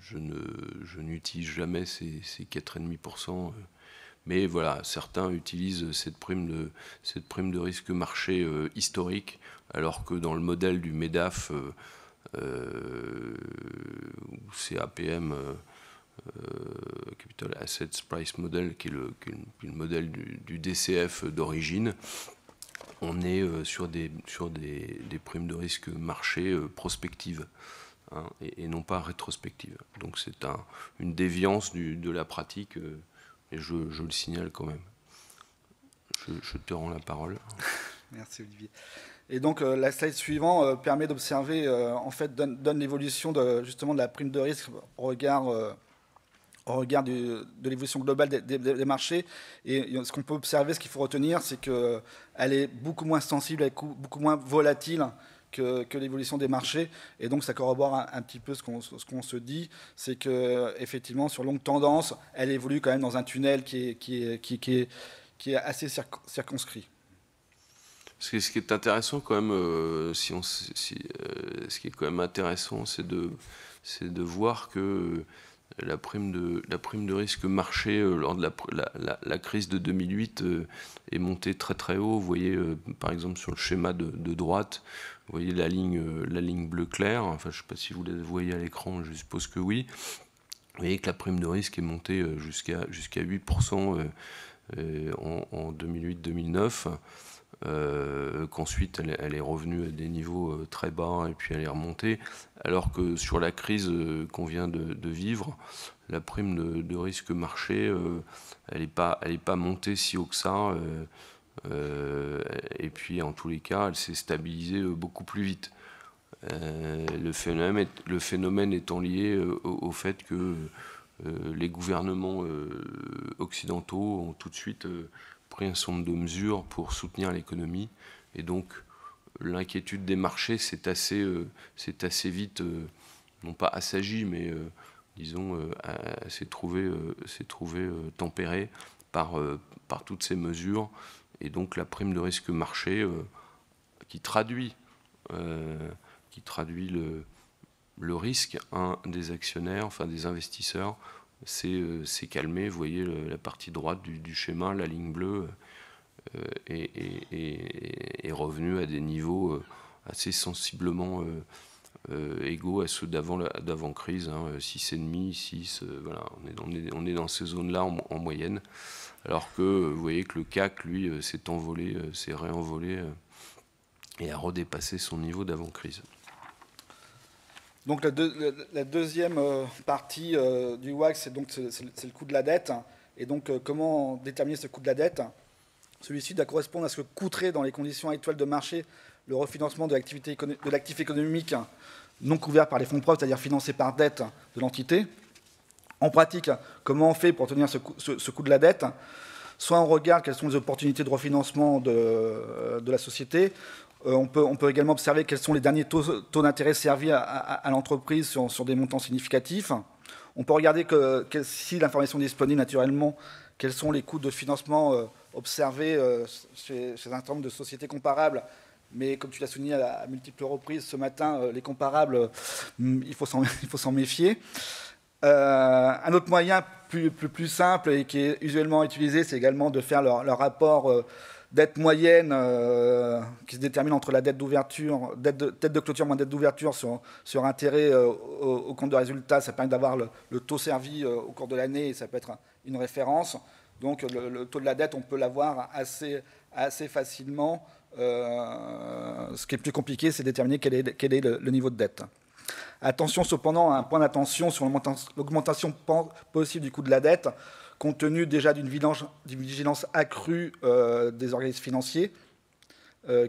S1: je n'utilise jamais ces, ces 4,5%. Mais voilà, certains utilisent cette prime de, cette prime de risque marché historique, alors que dans le modèle du MEDAF, euh, euh, euh, Capital Assets Price Model, qui est le, modèle du, DCF d'origine on est sur, des, sur des, primes de risque marché prospectives hein, et, non pas rétrospectives. Donc c'est un, une déviance de la pratique, et je, le signale quand même. je te rends la parole.
S2: Merci Olivier. Et donc euh, la slide suivante euh, permet d'observer, euh, en fait, donne, l'évolution de, justement de la prime de risque au regard, au regard de l'évolution globale des, marchés. Et ce qu'on peut observer, ce qu'il faut retenir, c'est qu'elle est beaucoup moins sensible, beaucoup moins volatile que, l'évolution des marchés. Et donc, ça corrobore un, petit peu ce qu'on se dit, c'est qu'effectivement, sur longue tendance, elle évolue quand même dans un tunnel qui est, qui est, qui est, qui est assez circonscrit.
S1: Ce qui est intéressant quand même, euh, si on, si, euh, ce qui est quand même intéressant, c'est de, de voir que la prime de, la prime de risque marché euh, lors de la, la, la, crise de 2008 est montée très très haut. Vous voyez par exemple sur le schéma de, droite, vous voyez la ligne, la ligne bleu clair. Enfin, je ne sais pas si vous la voyez à l'écran, je suppose que oui. Vous voyez que la prime de risque est montée jusqu'à jusqu'à 8% en, en 2008-2009. Euh, qu'ensuite elle, est revenue à des niveaux euh, très bas et puis elle est remontée, alors que sur la crise euh, qu'on vient de, vivre, la prime de, risque marché, elle n'est pas montée si haut que ça, et puis en tous les cas, elle s'est stabilisée beaucoup plus vite. le, phénomène le phénomène étant lié au, fait que les gouvernements occidentaux ont tout de suite un certain nombre de mesures pour soutenir l'économie. Et donc, l'inquiétude des marchés s'est assez, euh, vite, euh, non pas assagi, mais euh, disons, s'est trouvé, trouvé tempérée par toutes ces mesures. Et donc, la prime de risque marché qui traduit, qui traduit le, le risque des actionnaires, enfin des investisseurs, c'est euh, calmé. Vous voyez la partie droite du, schéma, la ligne bleue, euh, est, revenue à des niveaux euh, assez sensiblement égaux à ceux d'avant crise, hein, 6,5, 6, voilà, on est, dans ces zones-là en, moyenne. Alors que vous voyez que le CAC, lui, s'est envolé, s'est réenvolé et a redépassé son niveau d'avant-crise.
S2: Donc la, deuxième euh, partie euh, du WAC, c'est le coût de la dette. Et donc euh, comment déterminer ce coût de la dette? Celui-ci doit correspondre à ce que coûterait dans les conditions actuelles de marché le refinancement de, l'actif économique non couvert par les fonds propres, c'est-à-dire financé par dette de l'entité. En pratique, comment on fait pour obtenir ce, coût de la dette? Soit on regarde quelles sont les opportunités de refinancement de, de la société, euh, on peut, également observer quels sont les derniers taux, d'intérêt servis à, l'entreprise sur, des montants significatifs. On peut regarder si l'information est disponible naturellement, quels sont les coûts de financement euh, observés euh, chez, un certain nombre de sociétés comparables. Mais comme tu l'as souligné à, multiples reprises ce matin, les comparables, il faut s'en méfier. un autre moyen plus, simple et qui est usuellement utilisé, c'est également de faire leur, rapport dette moyenne euh, qui se détermine entre la dette d'ouverture, dette de, clôture moins dette d'ouverture sur, intérêt euh, au, compte de résultat, ça permet d'avoir le, taux servi euh, au cours de l'année et ça peut être une référence. Donc le, taux de la dette, on peut l'avoir assez facilement. Ce qui est plus compliqué, c'est déterminer quel est, le, niveau de dette. Attention cependant, un point d'attention sur l'augmentation possible du coût de la dette compte tenu déjà d'une vigilance, accrue euh, des organismes financiers.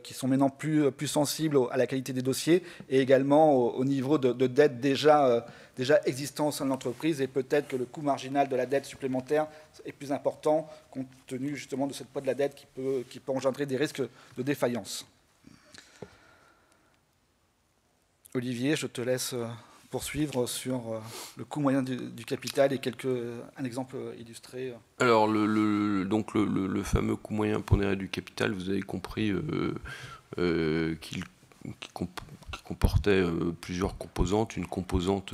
S2: Qui sont maintenant plus, plus sensibles à la qualité des dossiers et également au, niveau de, dette déjà, déjà existant au sein de l'entreprise et peut-être que le coût marginal de la dette supplémentaire est plus important compte tenu justement de cette poids de la dette qui peut engendrer des risques de défaillance. Olivier, je te laisse poursuivre sur euh, le coût moyen du, capital et quelques, un exemple illustré
S1: Alors, le, donc le, fameux coût moyen pondéré du capital, vous avez compris euh, euh, qu'il comportait plusieurs composantes. Une composante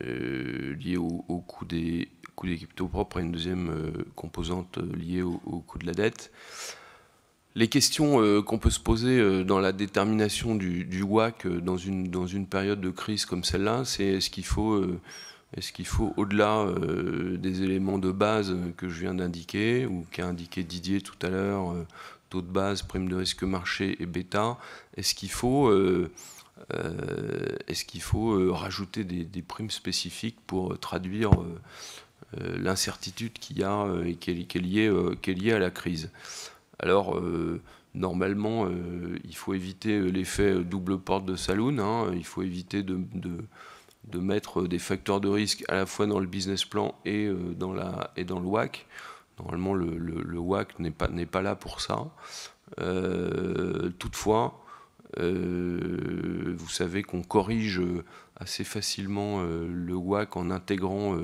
S1: liée au, coût des coûts des capitaux propres et une deuxième composante liée au coût de la dette. Les questions euh, qu'on peut se poser euh, dans la détermination du, WAC euh, dans, une, période de crise comme celle-là, c'est est-ce qu'il faut, est-ce qu'il faut au-delà des éléments de base que je viens d'indiquer, ou qu'a indiqué Didier tout à l'heure, taux de base, prime de risque marché et bêta, est-ce qu'il faut, est-ce qu'il faut rajouter des, primes spécifiques pour traduire l'incertitude qu'il y a et est, qui est liée à la crise? Alors, euh, normalement, euh, il faut éviter l'effet double porte de saloon. Hein. il faut éviter de, mettre des facteurs de risque à la fois dans le business plan et, euh, dans, le WAC. Normalement, le, WAC n'est pas là pour ça. toutefois, vous savez qu'on corrige assez facilement le WAC en intégrant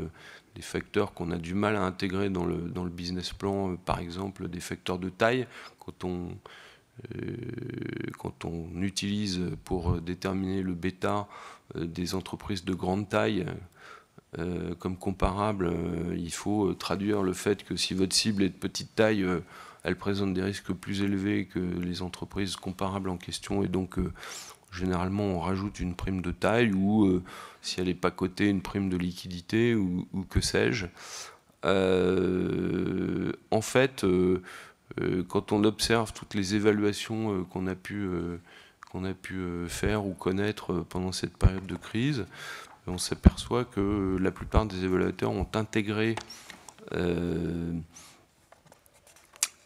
S1: des facteurs qu'on a du mal à intégrer dans le, dans le business plan, euh, par exemple des facteurs de taille, quand on, euh, quand on utilise pour déterminer le bêta euh, des entreprises de grande taille comme comparable, il faut traduire le fait que si votre cible est de petite taille, elle présente des risques plus élevés que les entreprises comparables en question. Et donc généralement on rajoute une prime de taille ou si elle n'est pas cotée, une prime de liquidité ou, que sais-je. Euh, en fait, euh, euh, quand on observe toutes les évaluations qu'on a pu, a pu faire ou connaître pendant cette période de crise, on s'aperçoit que la plupart des évaluateurs ont intégré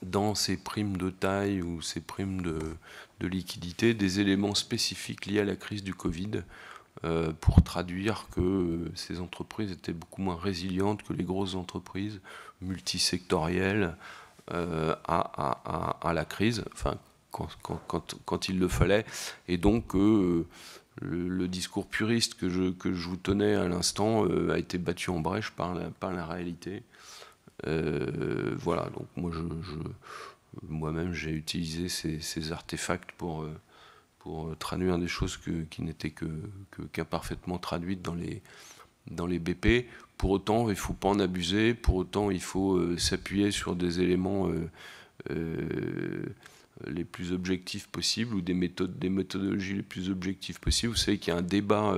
S1: dans ces primes de taille ou ces primes de, de, liquidité des éléments spécifiques liés à la crise du Covid pour traduire que euh, ces entreprises étaient beaucoup moins résilientes que les grosses entreprises multisectorielles euh, à, la crise, enfin, quand, il le fallait. Et donc, le, discours puriste que je, vous tenais à l'instant a été battu en brèche par la, réalité. voilà, donc moi-même, j'ai utilisé ces, artefacts pour pour euh, traduire des choses qui n'étaient que, qu'imparfaitement traduites dans les, dans les BP. Pour autant, il ne faut pas en abuser. Pour autant, il faut euh, s'appuyer sur des éléments euh, les plus objectifs possibles ou des méthodes, des méthodologies les plus objectives possibles. Vous savez qu'il y a un débat,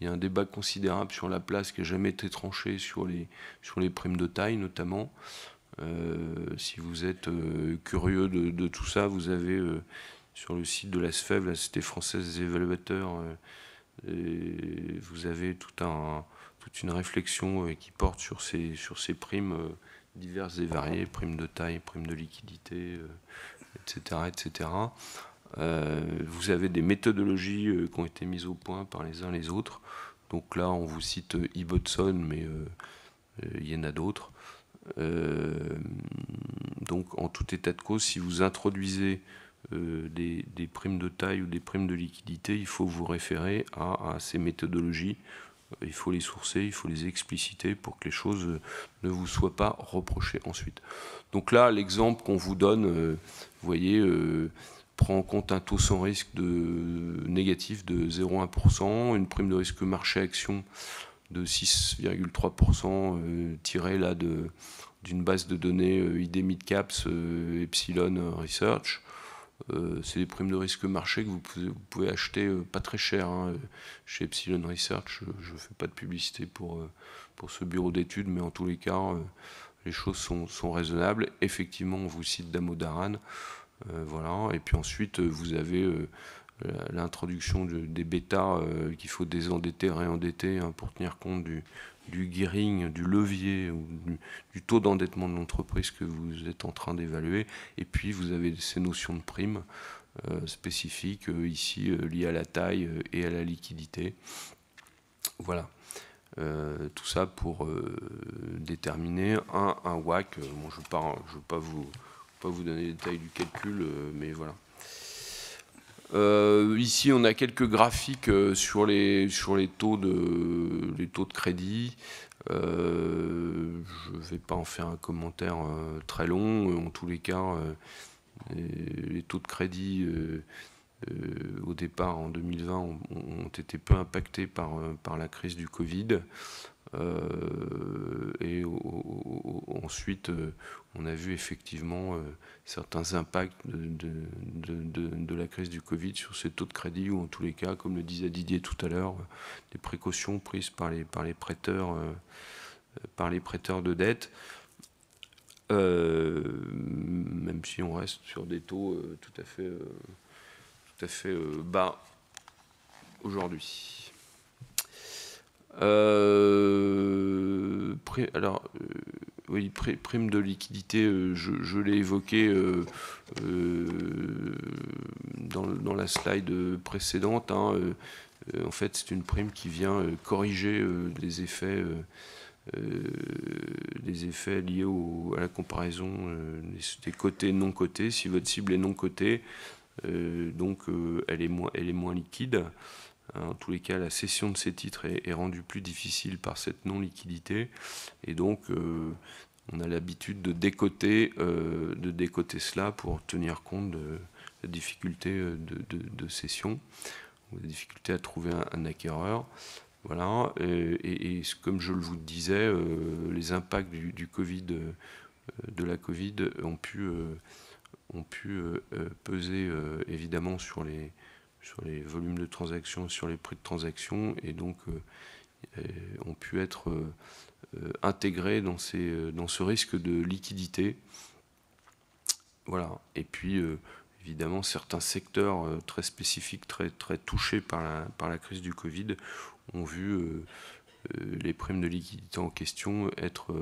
S1: il y a un débat considérable sur la place qui n'a jamais été tranché sur les, sur les primes de taille, notamment. si vous êtes curieux de, tout ça, vous avez sur le site de la SFEV, la Société française des évaluateurs, euh, vous avez toute une réflexion euh, qui porte sur ces, sur ces primes euh, diverses et variées, primes de taille, primes de liquidité, etc. etc. vous avez des méthodologies qui ont été mises au point par les uns les autres. Donc là, on vous cite Ibotson, mais il y en a d'autres. donc en tout état de cause, si vous introduisez euh, des, primes de taille ou des primes de liquidité, il faut vous référer à, ces méthodologies. Euh, il faut les sourcer, il faut les expliciter pour que les choses ne vous soient pas reprochées ensuite. Donc là, l'exemple qu'on vous donne, euh, vous voyez, prend en compte un taux sans risque de, négatif de 0,1%, une prime de risque marché action de 6,3% tirée là d'une base de données ID Midcaps Epsilon Research. Euh, c'est des primes de risque marché que vous pouvez, acheter euh, pas très cher hein, chez Epsilon Research. Je ne fais pas de publicité pour, euh, pour ce bureau d'études, mais en tous les cas, les choses sont, sont, raisonnables. Effectivement, on vous cite Damodaran. voilà. Et puis ensuite, vous avez l'introduction des bêtas qu'il faut désendetter, réendetter hein, pour tenir compte du, du gearing, du levier ou du, taux d'endettement de l'entreprise que vous êtes en train d'évaluer. Et puis vous avez ces notions de primes euh, spécifiques, euh, ici euh, liées à la taille et à la liquidité. Voilà. tout ça pour déterminer un, WAC. Je ne vous, pas vous donner les détails du calcul, mais voilà. Euh, ici, on a quelques graphiques euh, sur les, sur les, taux, de, les taux de crédit. Euh, je ne vais pas en faire un commentaire très long. En tous les cas, les, taux de crédit au départ en 2020 ont, été peu impactés par, par la crise du Covid. Et ensuite, on a vu effectivement certains impacts de, la crise du Covid sur ces taux de crédit, ou en tous les cas, comme le disait Didier tout à l'heure, des précautions prises par les, prêteurs, euh, par les prêteurs de dette. Euh, même si on reste sur des taux euh, tout à fait bas aujourd'hui. Alors, oui, prime de liquidité, euh, je, l'ai évoqué euh, euh, dans, la slide précédente. Hein, en fait, c'est une prime qui vient corriger les effets, liés à la comparaison des côtés non cotés. Si votre cible est non cotée, donc elle est moins liquide. En tous les cas, la cession de ces titres est, rendue plus difficile par cette non-liquidité. Et donc, euh, on a l'habitude de décoter, euh, de décoter cela pour tenir compte de la difficulté euh, de, cession, ou la difficulté à trouver un, acquéreur. Voilà. Et, comme je le vous disais, les impacts de la Covid ont pu, ont pu peser évidemment sur les sur les volumes de transactions, sur les prix de transactions, et donc euh, euh, ont pu être euh, intégrés dans, ces, dans ce risque de liquidité. Voilà. Et puis, évidemment, certains secteurs très spécifiques, très, très touchés par la, par la crise du Covid, ont vu les primes de liquidité en question être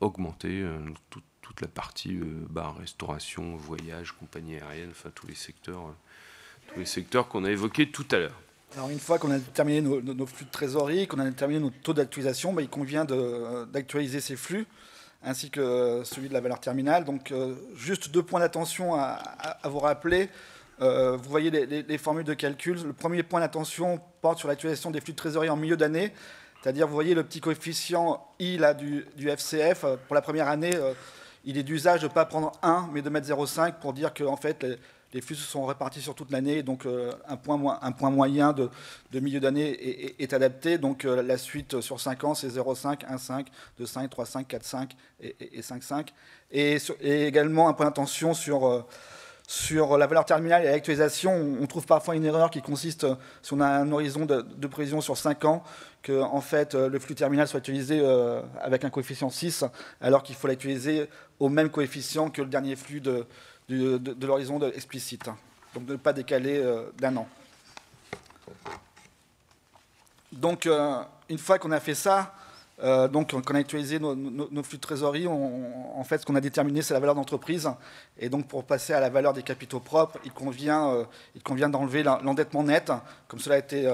S1: augmentées. toute la partie bar, restauration, voyage, compagnie aérienne, enfin tous les secteurs les secteurs qu'on a évoqués tout à l'heure.
S2: Alors une fois qu'on a déterminé nos, flux de trésorerie, qu'on a déterminé nos taux d'actualisation, bah, il convient d'actualiser ces flux ainsi que celui de la valeur terminale. Donc euh, juste deux points d'attention à, vous rappeler. Euh, vous voyez les, formules de calcul. Le premier point d'attention porte sur l'actualisation des flux de trésorerie en milieu d'année. C'est-à-dire, vous voyez le petit coefficient I là, du, FCF. Pour la première année, euh, il est d'usage de ne pas prendre 1, mais de mettre 0,5 pour dire que en fait, flux se sont répartis sur toute l'année, donc euh, un, point, moyen de, milieu d'année est, adapté. Donc euh, la suite sur 5 ans, c'est 0,5, 1,5, 2,5, 3,5, 4,5 et, et 5,5. Et, et, également un point d'attention sur, euh, la valeur terminale et l'actualisation. On trouve parfois une erreur qui consiste, si on a un horizon de, prévision sur 5 ans, que en fait, le flux terminal soit utilisé avec un coefficient 6, alors qu'il faut l'actualiser au même coefficient que le dernier flux de de, l'horizon explicite. Donc de ne pas décaler euh, d'un an. Donc euh, une fois qu'on a fait ça, euh, donc qu'on a actualisé nos, flux de trésorerie, en fait ce qu'on a déterminé c'est la valeur d'entreprise. Et donc pour passer à la valeur des capitaux propres, il convient, il convient d'enlever l'endettement net, comme cela a été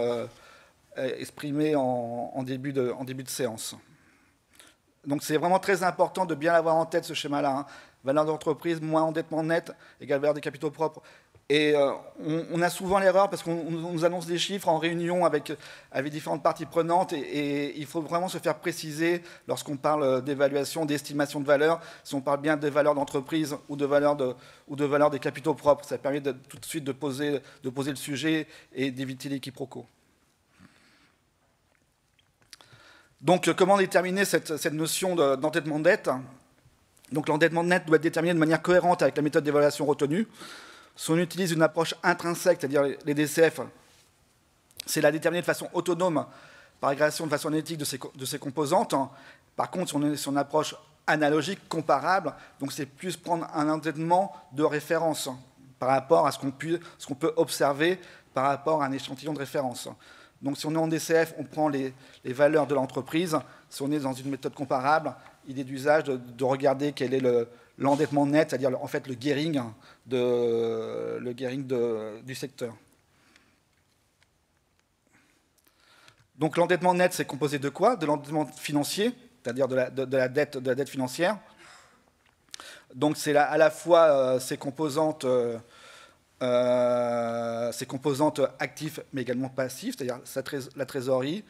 S2: exprimé en, début de, en début de séance. Donc c'est vraiment très important de bien avoir en tête ce schéma-là. Hein valeur d'entreprise moins endettement net égale valeur des capitaux propres. Et euh, on, a souvent l'erreur parce qu'on nous annonce des chiffres en réunion avec, avec différentes parties prenantes et, il faut vraiment se faire préciser lorsqu'on parle d'évaluation, d'estimation de valeur, si on parle bien des valeurs d'entreprise ou de valeur de, ou de valeur des capitaux propres. Ça permet de, tout de suite de poser, de poser le sujet et d'éviter les quiproquos. Donc comment déterminer cette, cette notion d'endettement de dette donc l'endettement net doit être déterminé de manière cohérente avec la méthode d'évaluation retenue. Si on utilise une approche intrinsèque, c'est-à-dire les DCF, c'est la déterminer de façon autonome par agrégation de façon analytique de ses, composantes. Par contre, si on est une approche analogique, comparable, donc c'est plus prendre un endettement de référence par rapport à ce qu'on peut observer par rapport à un échantillon de référence. Donc si on est en DCF, on prend les, valeurs de l'entreprise. Si on est dans une méthode comparable, il est d'usage de, regarder quel est l'endettement net, c'est-à-dire en fait le gearing, du secteur. Donc l'endettement net, c'est composé de quoi? De l'endettement financier, c'est-à-dire de, la, dette, financière. Donc c'est à la fois euh, ces composantes euh, euh, ses composantes actives mais également passives, c'est-à-dire la trésorerie,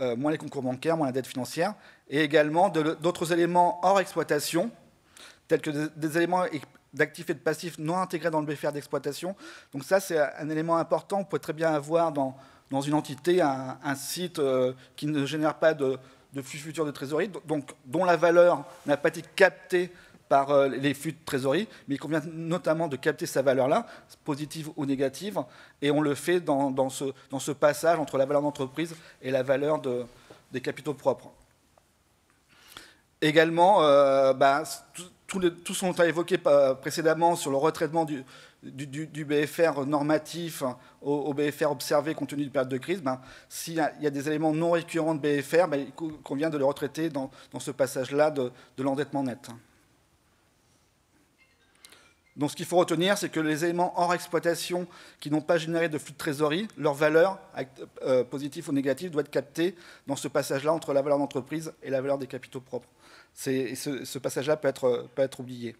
S2: euh, moins les concours bancaires, moins la dette financière, et également d'autres éléments hors exploitation, tels que des, éléments d'actifs et de passifs non intégrés dans le BFR d'exploitation. Donc ça, c'est un élément important. On peut très bien avoir dans, dans une entité un, site euh, qui ne génère pas de, de flux futur de trésorerie, donc, dont la valeur n'a pas été captée par euh, les flux de trésorerie, mais il convient notamment de capter sa valeur-là, positive ou négative, et on le fait dans, ce, passage entre la valeur d'entreprise et la valeur des capitaux propres. Également, euh, bah, tout, ce qu'on a évoqué précédemment sur le retraitement du, BFR normatif au, BFR observé compte tenu du période de crise, ben, s'il y, a des éléments non récurrents de BFR, ben, il convient de les retraiter dans, ce passage-là de l'endettement net. Donc ce qu'il faut retenir, c'est que les éléments hors exploitation qui n'ont pas généré de flux de trésorerie, leur valeur, euh, positive ou négative, doit être captée dans ce passage-là entre la valeur d'entreprise et la valeur des capitaux propres. Ce, passage-là peut être, peut être oublié.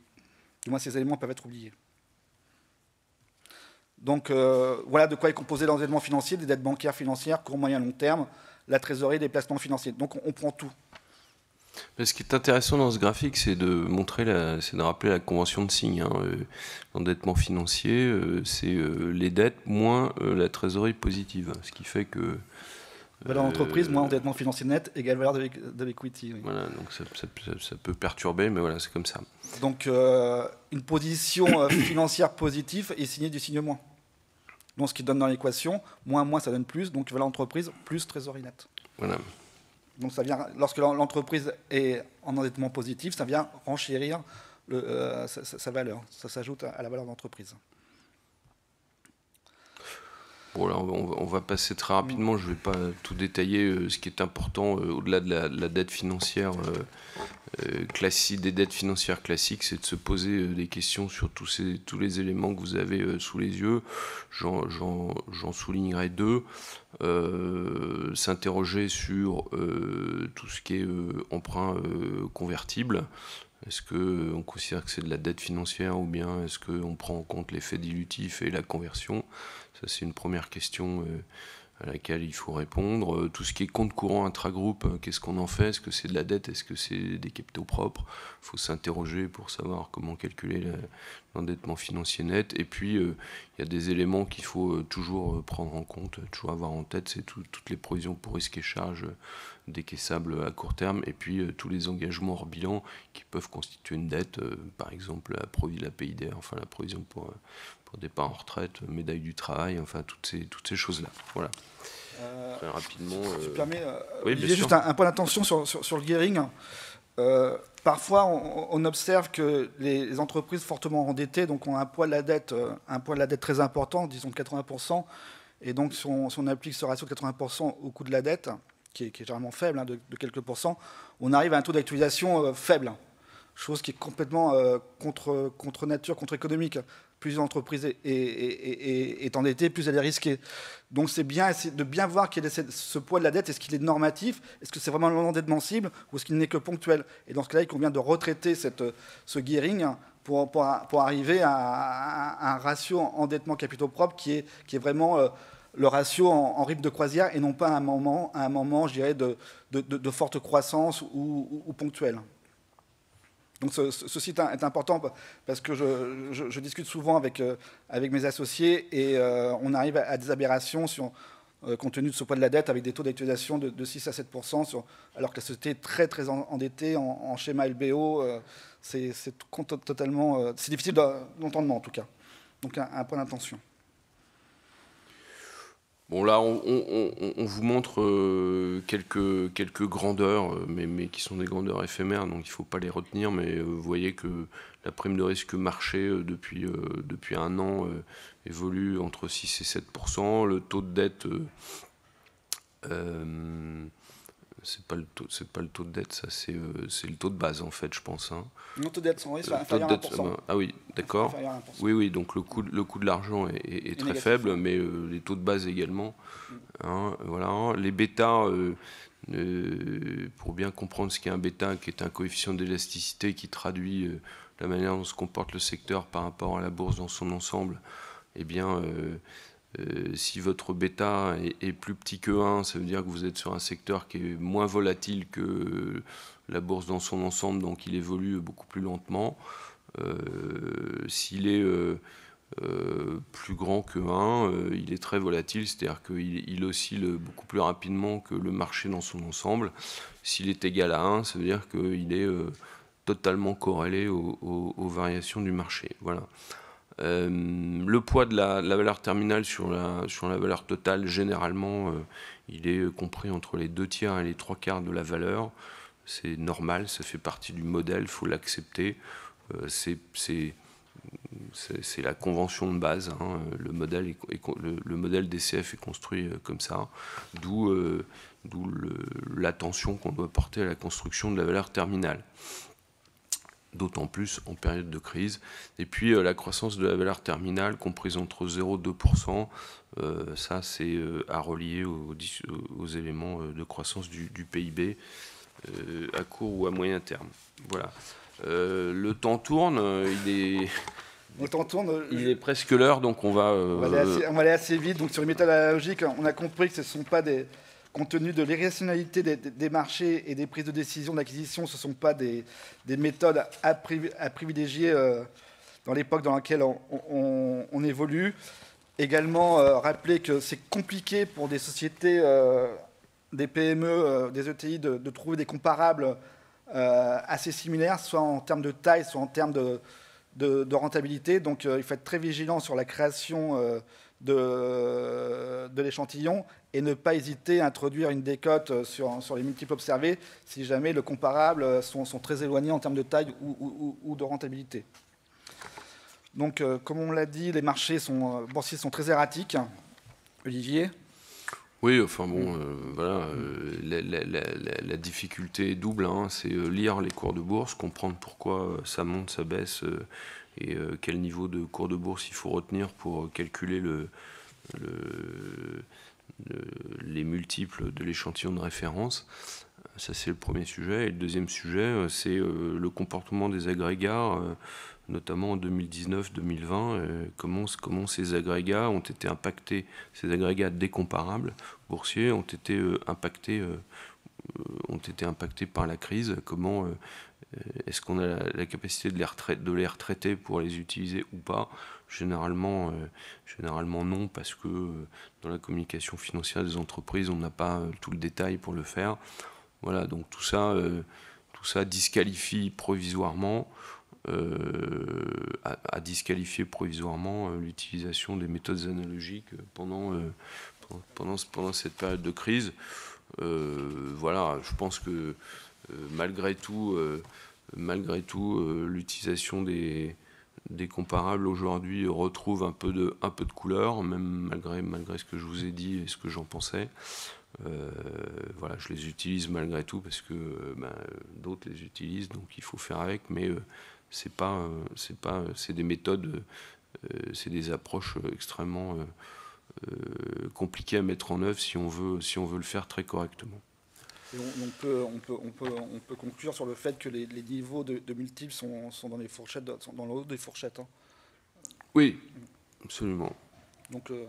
S2: Du moins, ces éléments peuvent être oubliés. Donc euh, voilà de quoi est composé l'endettement financier, des dettes bancaires financières, court, moyen, long terme, la trésorerie, des placements financiers. Donc on prend tout
S1: ce qui est intéressant dans ce graphique, c'est de montrer, c'est de rappeler la convention de signe. Hein. Euh, l'endettement financier, euh, c'est euh, les dettes moins la trésorerie positive, ce qui fait que
S2: valeur d'entreprise moins endettement financier net égale valeur de l'equity.
S1: Voilà, donc ça, peut perturber, mais voilà, c'est comme ça.
S2: Donc une position financière positive est signée du signe moins. Donc ce qui donne dans l'équation, moins moins ça donne plus, donc valeur d'entreprise plus trésorerie nette.
S1: Voilà.
S2: Donc ça vient, lorsque l'entreprise est en endettement positif, ça vient renchérir euh, sa, valeur. Ça s'ajoute à la valeur d'entreprise.
S1: On, va passer très rapidement. Je ne vais pas tout détailler. Euh, ce qui est important, euh, au-delà de la, dette financière classique, des dettes financières classiques, c'est de se poser des questions sur tous les éléments que vous avez sous les yeux. J'en soulignerai deux. S'interroger sur tout ce qui est emprunt convertible. Est-ce qu'on considère que c'est de la dette financière ou bien est-ce qu'on prend en compte l'effet dilutif et la conversion? Ça, c'est une première question euh, à laquelle il faut répondre. Euh, tout ce qui est compte courant intragroupe, euh, qu'est-ce qu'on en fait? Est-ce que c'est de la dette? Est-ce que c'est des capitaux propres? Il faut s'interroger pour savoir comment calculer l'endettement financier net. Et puis, il y a des éléments qu'il faut toujours prendre en compte, toujours avoir en tête, c'est toutes les provisions pour risques et charges décaissables à court terme, et puis tous les engagements hors bilan qui peuvent constituer une dette, par exemple la, la enfin la provision pour, départ en retraite, médaille du travail, enfin toutes ces, toutes ces choses-là. Voilà.
S2: Euh, Très rapidement. Tu euh, permets, euh, juste un, point d'attention sur, sur, le gearing. parfois, on, observe que les, entreprises fortement endettées donc, ont un poids de la dette, un poids de la dette très important, disons 80%. Et donc, si on, applique ce ratio de 80% au coût de la dette, qui est, généralement faible, hein, de, quelques pourcents, on arrive à un taux d'actualisation faible chose qui est complètement contre, contre nature, contre économique plus l'entreprise est, est, endettée, plus elle est risquée. Donc c'est bien de bien voir quel est ce poids de la dette. Est-ce qu'il est normatif? Est-ce que c'est vraiment l'endettement cible Ou est-ce qu'il n'est que ponctuel? Et dans ce cas-là, il convient de retraiter ce gearing pour, arriver à, un ratio endettement capitaux propres qui est, vraiment euh, le ratio en, rythme de croisière et non pas à un moment, je dirais, de, forte croissance ou, ou ponctuelle. Donc ce, site est important parce que je, discute souvent avec, euh, avec mes associés et euh, on arrive à, des aberrations sur, euh, compte tenu de ce poids de la dette avec des taux d'actualisation de, 6 à 7% sur, alors que la société est très très endettée en, schéma LBO. c'est totalement, c'est difficile d'entendement en tout cas. Donc un, point d'intention.
S1: Bon, là, on, vous montre euh, quelques, grandeurs, euh, mais, qui sont des grandeurs éphémères, donc il ne faut pas les retenir. Mais euh, vous voyez que la prime de risque marché depuis un an évolue entre 6 et 7% Le taux de dette c'est pas le taux, c'est pas le taux de dette, ça c'est euh, le taux de base en fait, je pense. Hein.
S2: Le taux de dette sans risque, inférieur à 1%.
S1: ah oui, d'accord. Oui, oui, donc le coût, le coût de l'argent est, très faible, mais euh, les taux de base également. Mm. Hein, voilà. Les bêtas, euh, pour bien comprendre ce qu'est un bêta, qui est un coefficient d'élasticité qui traduit la manière dont se comporte le secteur par rapport à la bourse dans son ensemble, eh bien euh, si votre bêta est, plus petit que 1, ça veut dire que vous êtes sur un secteur qui est moins volatile que la bourse dans son ensemble, donc il évolue beaucoup plus lentement. Euh, s'il est euh, plus grand que 1, il est très volatile, c'est-à-dire qu'il oscille beaucoup plus rapidement que le marché dans son ensemble. S'il est égal à 1, ça veut dire qu'il est totalement corrélé aux, aux, variations du marché. Voilà. Euh, le poids de la, valeur terminale sur la, sur la valeur totale, généralement, euh, il est compris entre les deux tiers et les trois quarts de la valeur. C'est normal, ça fait partie du modèle, il faut l'accepter. Euh, c'est la convention de base. Hein. Le, modèle le, modèle DCF est construit comme ça, d'où l'attention qu'on doit porter à la construction de la valeur terminale d'autant plus en période de crise. Et puis euh, la croissance de la valeur terminale, comprise entre 0 et 2%, euh, ça c'est euh, à relier aux, éléments de croissance du, PIB à court ou à moyen terme. Voilà. le temps tourne, il est...
S2: Le temps tourne.
S1: Il est presque l'heure, donc on va.
S2: On, va aller assez, vite. Donc sur les méthodes analogiques, on a compris que ce ne sont pas des, compte tenu de l'irrationalité des, marchés et des prises de décision d'acquisition, ce ne sont pas des, méthodes à, privilégier euh, dans l'époque dans laquelle on, évolue. Également, euh, rappeler que c'est compliqué pour des sociétés, euh, des PME, des ETI, de, trouver des comparables assez similaires, soit en termes de taille, soit en termes de rentabilité. Donc, il faut être très vigilant sur la création de, l'échantillon et ne pas hésiter à introduire une décote sur, sur les multiples observés si jamais le comparable sont, sont très éloignés en termes de taille ou, de rentabilité. Donc, euh, comme on l'a dit, les marchés sont, euh, boursiers sont très erratiques. Olivier?
S1: Oui, enfin bon, euh, voilà, la, difficulté double, hein. c'est lire les cours de bourse, comprendre pourquoi ça monte, ça baisse, et quel niveau de cours de bourse il faut retenir pour calculer le, le les multiples de l'échantillon de référence? Ça, c'est le premier sujet. Et le deuxième sujet, euh, c'est euh, le comportement des agrégats, euh, notamment en 2019-2020. Comment, comment ces agrégats ont été impactés, ces agrégats décomparables boursiers ont été impactés ont été impactés par la crise, comment est-ce qu'on a la, capacité de les, retraiter pour les utiliser ou pas? Généralement, euh, généralement non, parce que euh, dans la communication financière des entreprises, on n'a pas euh, tout le détail pour le faire. Voilà, donc tout ça, tout ça disqualifie provisoirement, disqualifié provisoirement l'utilisation des méthodes analogiques pendant, pendant, pendant cette période de crise. voilà, je pense que malgré tout, malgré tout l'utilisation des comparables aujourd'hui retrouvent un peu de, couleur, même malgré, ce que je vous ai dit et ce que j'en pensais. Euh, voilà, je les utilise malgré tout parce que ben, d'autres les utilisent, donc il faut faire avec, mais euh, c'est pas, pas, des méthodes, euh, c'est des approches extrêmement compliquées à mettre en œuvre si on veut le faire très correctement
S2: on, peut, on, peut, on, peut, on, peut, conclure sur le fait que les, niveaux de, multiples sont, sont, dans les fourchettes, sont dans le haut des fourchettes. Hein.
S1: Oui, absolument.
S2: Donc, euh,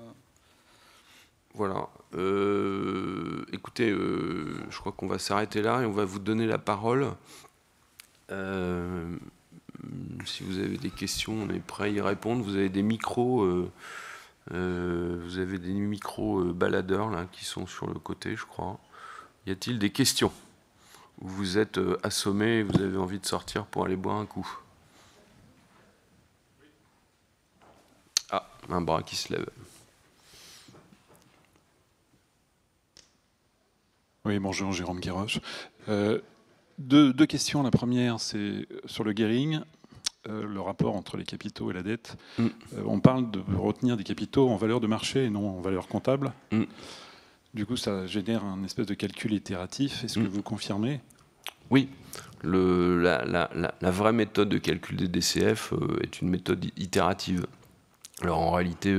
S1: Voilà. Euh, écoutez, euh, je crois qu'on va s'arrêter là et on va vous donner la parole. si vous avez des questions, on est prêt à y répondre. Vous avez des micros. vous avez des micros baladeurs là qui sont sur le côté, je crois. Y a-t-il des questions? Vous êtes euh, assommé et vous avez envie de sortir pour aller boire un coup? Ah, un bras qui se lève.
S3: Oui, bonjour, Jérôme Guéroche. Euh, deux, questions. La première, c'est sur le gearing, euh, le rapport entre les capitaux et la dette. Mm. Euh, on parle de retenir des capitaux en valeur de marché et non en valeur comptable. Mm. Du coup, ça génère un espèce de calcul itératif. Est-ce que mm. vous confirmez?
S1: Oui. Le, la, vraie méthode de calcul des DCF est une méthode itérative. Alors en réalité,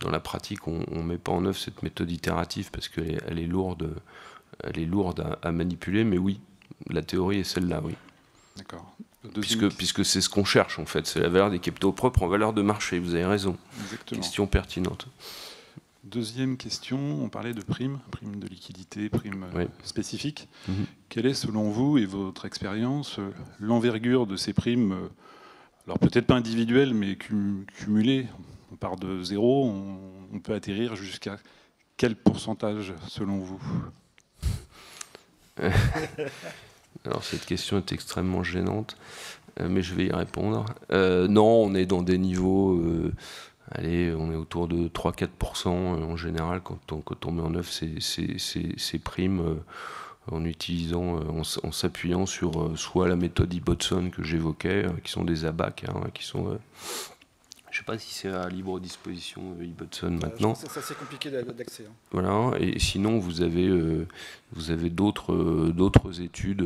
S1: dans la pratique, on ne met pas en œuvre cette méthode itérative parce qu'elle elle est lourde elle est lourde à, manipuler, mais oui, la théorie est celle-là, oui. D'accord. Puisque, puisque c'est ce qu'on cherche en fait, c'est la valeur des capitaux propres en valeur de marché, vous avez raison. Exactement. Question pertinente.
S3: Deuxième question, on parlait de primes, primes de liquidité, primes euh, spécifiques. Mhm. Quelle est selon vous et votre expérience euh, l'envergure de ces primes euh, Alors peut-être pas individuelles, mais cumulées? On part de zéro, on peut atterrir jusqu'à quel pourcentage selon vous?
S1: Alors cette question est extrêmement gênante, mais je vais y répondre. Euh, non, on est dans des niveaux, euh, allez, on est autour de 3-4% en général quand on, quand on met en œuvre ces, ces, primes en utilisant, en, s'appuyant sur soit la méthode Ibbotson que j'évoquais, qui sont des ABAC, hein, qui sont je ne sais pas si c'est à libre disposition e maintenant.
S2: C'est assez compliqué d'accès. Hein.
S1: Voilà, et sinon vous avez, euh, vous avez d'autres, euh, d'autres études.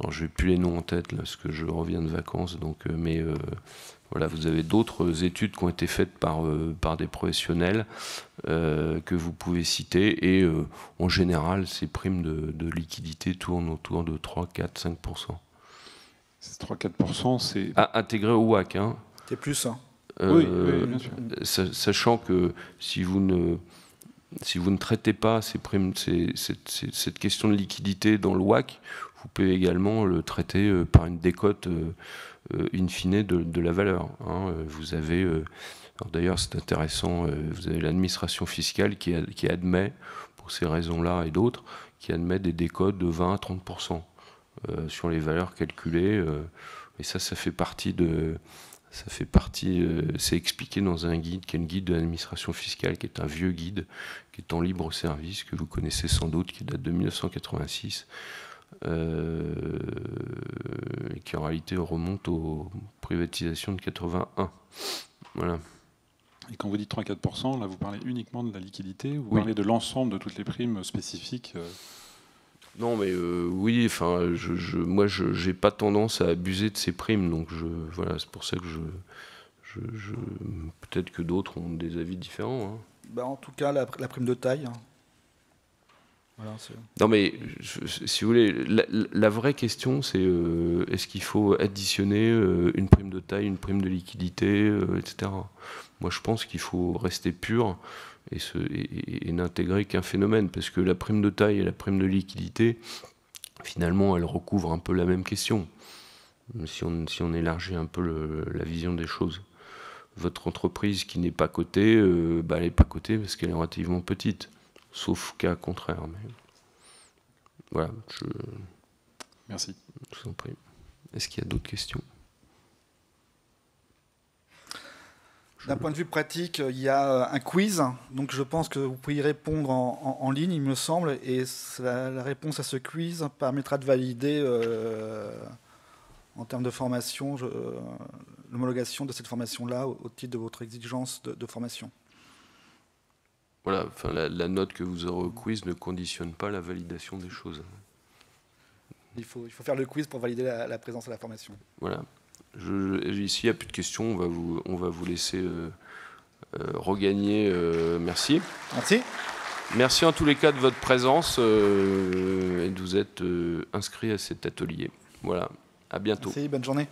S1: alors je n'ai plus les noms en tête là, parce que je reviens de vacances, donc, mais voilà, vous avez d'autres études qui ont été faites par, par des professionnels que vous pouvez citer, et en général, ces primes de, de, liquidité tournent autour de 3, 4, 5%
S3: Ces 3-4%, c'est.
S1: intégré au WAC. Hein.
S2: C'est plus, hein.
S1: Euh, sachant que si vous ne si vous ne traitez pas ces primes, cette question de liquidité dans le WAC, vous pouvez également le traiter euh, par une décote euh, in fine de, la valeur. Hein. Vous avez, d'ailleurs c'est intéressant, vous avez l'administration fiscale qui, admet, pour ces raisons-là et d'autres, qui admet des décotes de 20 à 30% sur les valeurs calculées. et ça, ça fait partie de ça fait partie, euh, c'est expliqué dans un guide qui est un guide de l'administration fiscale, qui est un vieux guide, qui est en libre service, que vous connaissez sans doute, qui date de 1986, euh, et qui en réalité remonte aux privatisations de 81. Voilà.
S3: Et quand vous dites 3-4%, là vous parlez uniquement de la liquidité, ou vous parlez de l'ensemble de toutes les primes spécifiques euh?
S1: Non, mais euh, oui, enfin, je, je, moi, je n'ai pas tendance à abuser de ces primes, donc je, voilà, c'est pour ça que je, je peut-être que d'autres ont des avis différents. Hein.
S2: Bah, en tout cas, la, prime de taille. Hein.
S1: Non, mais si vous voulez, la, vraie question, c'est euh, est-ce qu'il faut additionner euh, une prime de taille, une prime de liquidité, etc. Moi, je pense qu'il faut rester pur et, n'intégrer qu'un phénomène, parce que la prime de taille et la prime de liquidité, finalement, elles recouvrent un peu la même question, si on, si on élargit un peu la vision des choses. Votre entreprise qui n'est pas cotée, euh, bah, elle n'est pas cotée parce qu'elle est relativement petite, sauf cas contraire. Mais... Voilà, je...
S3: Merci.
S1: Je vous en prie. Est-ce qu'il y a d'autres questions?
S2: D'un point de vue pratique, il y a euh, un quiz, donc je pense que vous pouvez y répondre en, ligne, il me semble, et la, réponse à ce quiz permettra de valider euh, en termes de formation euh, l'homologation de cette formation-là au, titre de votre exigence de, formation.
S1: Voilà, enfin, la, note que vous aurez au quiz ne conditionne pas la validation des choses.
S2: Il faut, il faut faire le quiz pour valider la, la présence à la formation.
S1: Voilà ici, il n'y a plus de questions. On va vous, on va vous laisser euh, euh, regagner. Euh, merci.
S2: Merci.
S1: Merci en tous les cas de votre présence et de vous être inscrit à cet atelier. Voilà. À bientôt.
S2: Merci. Bonne journée.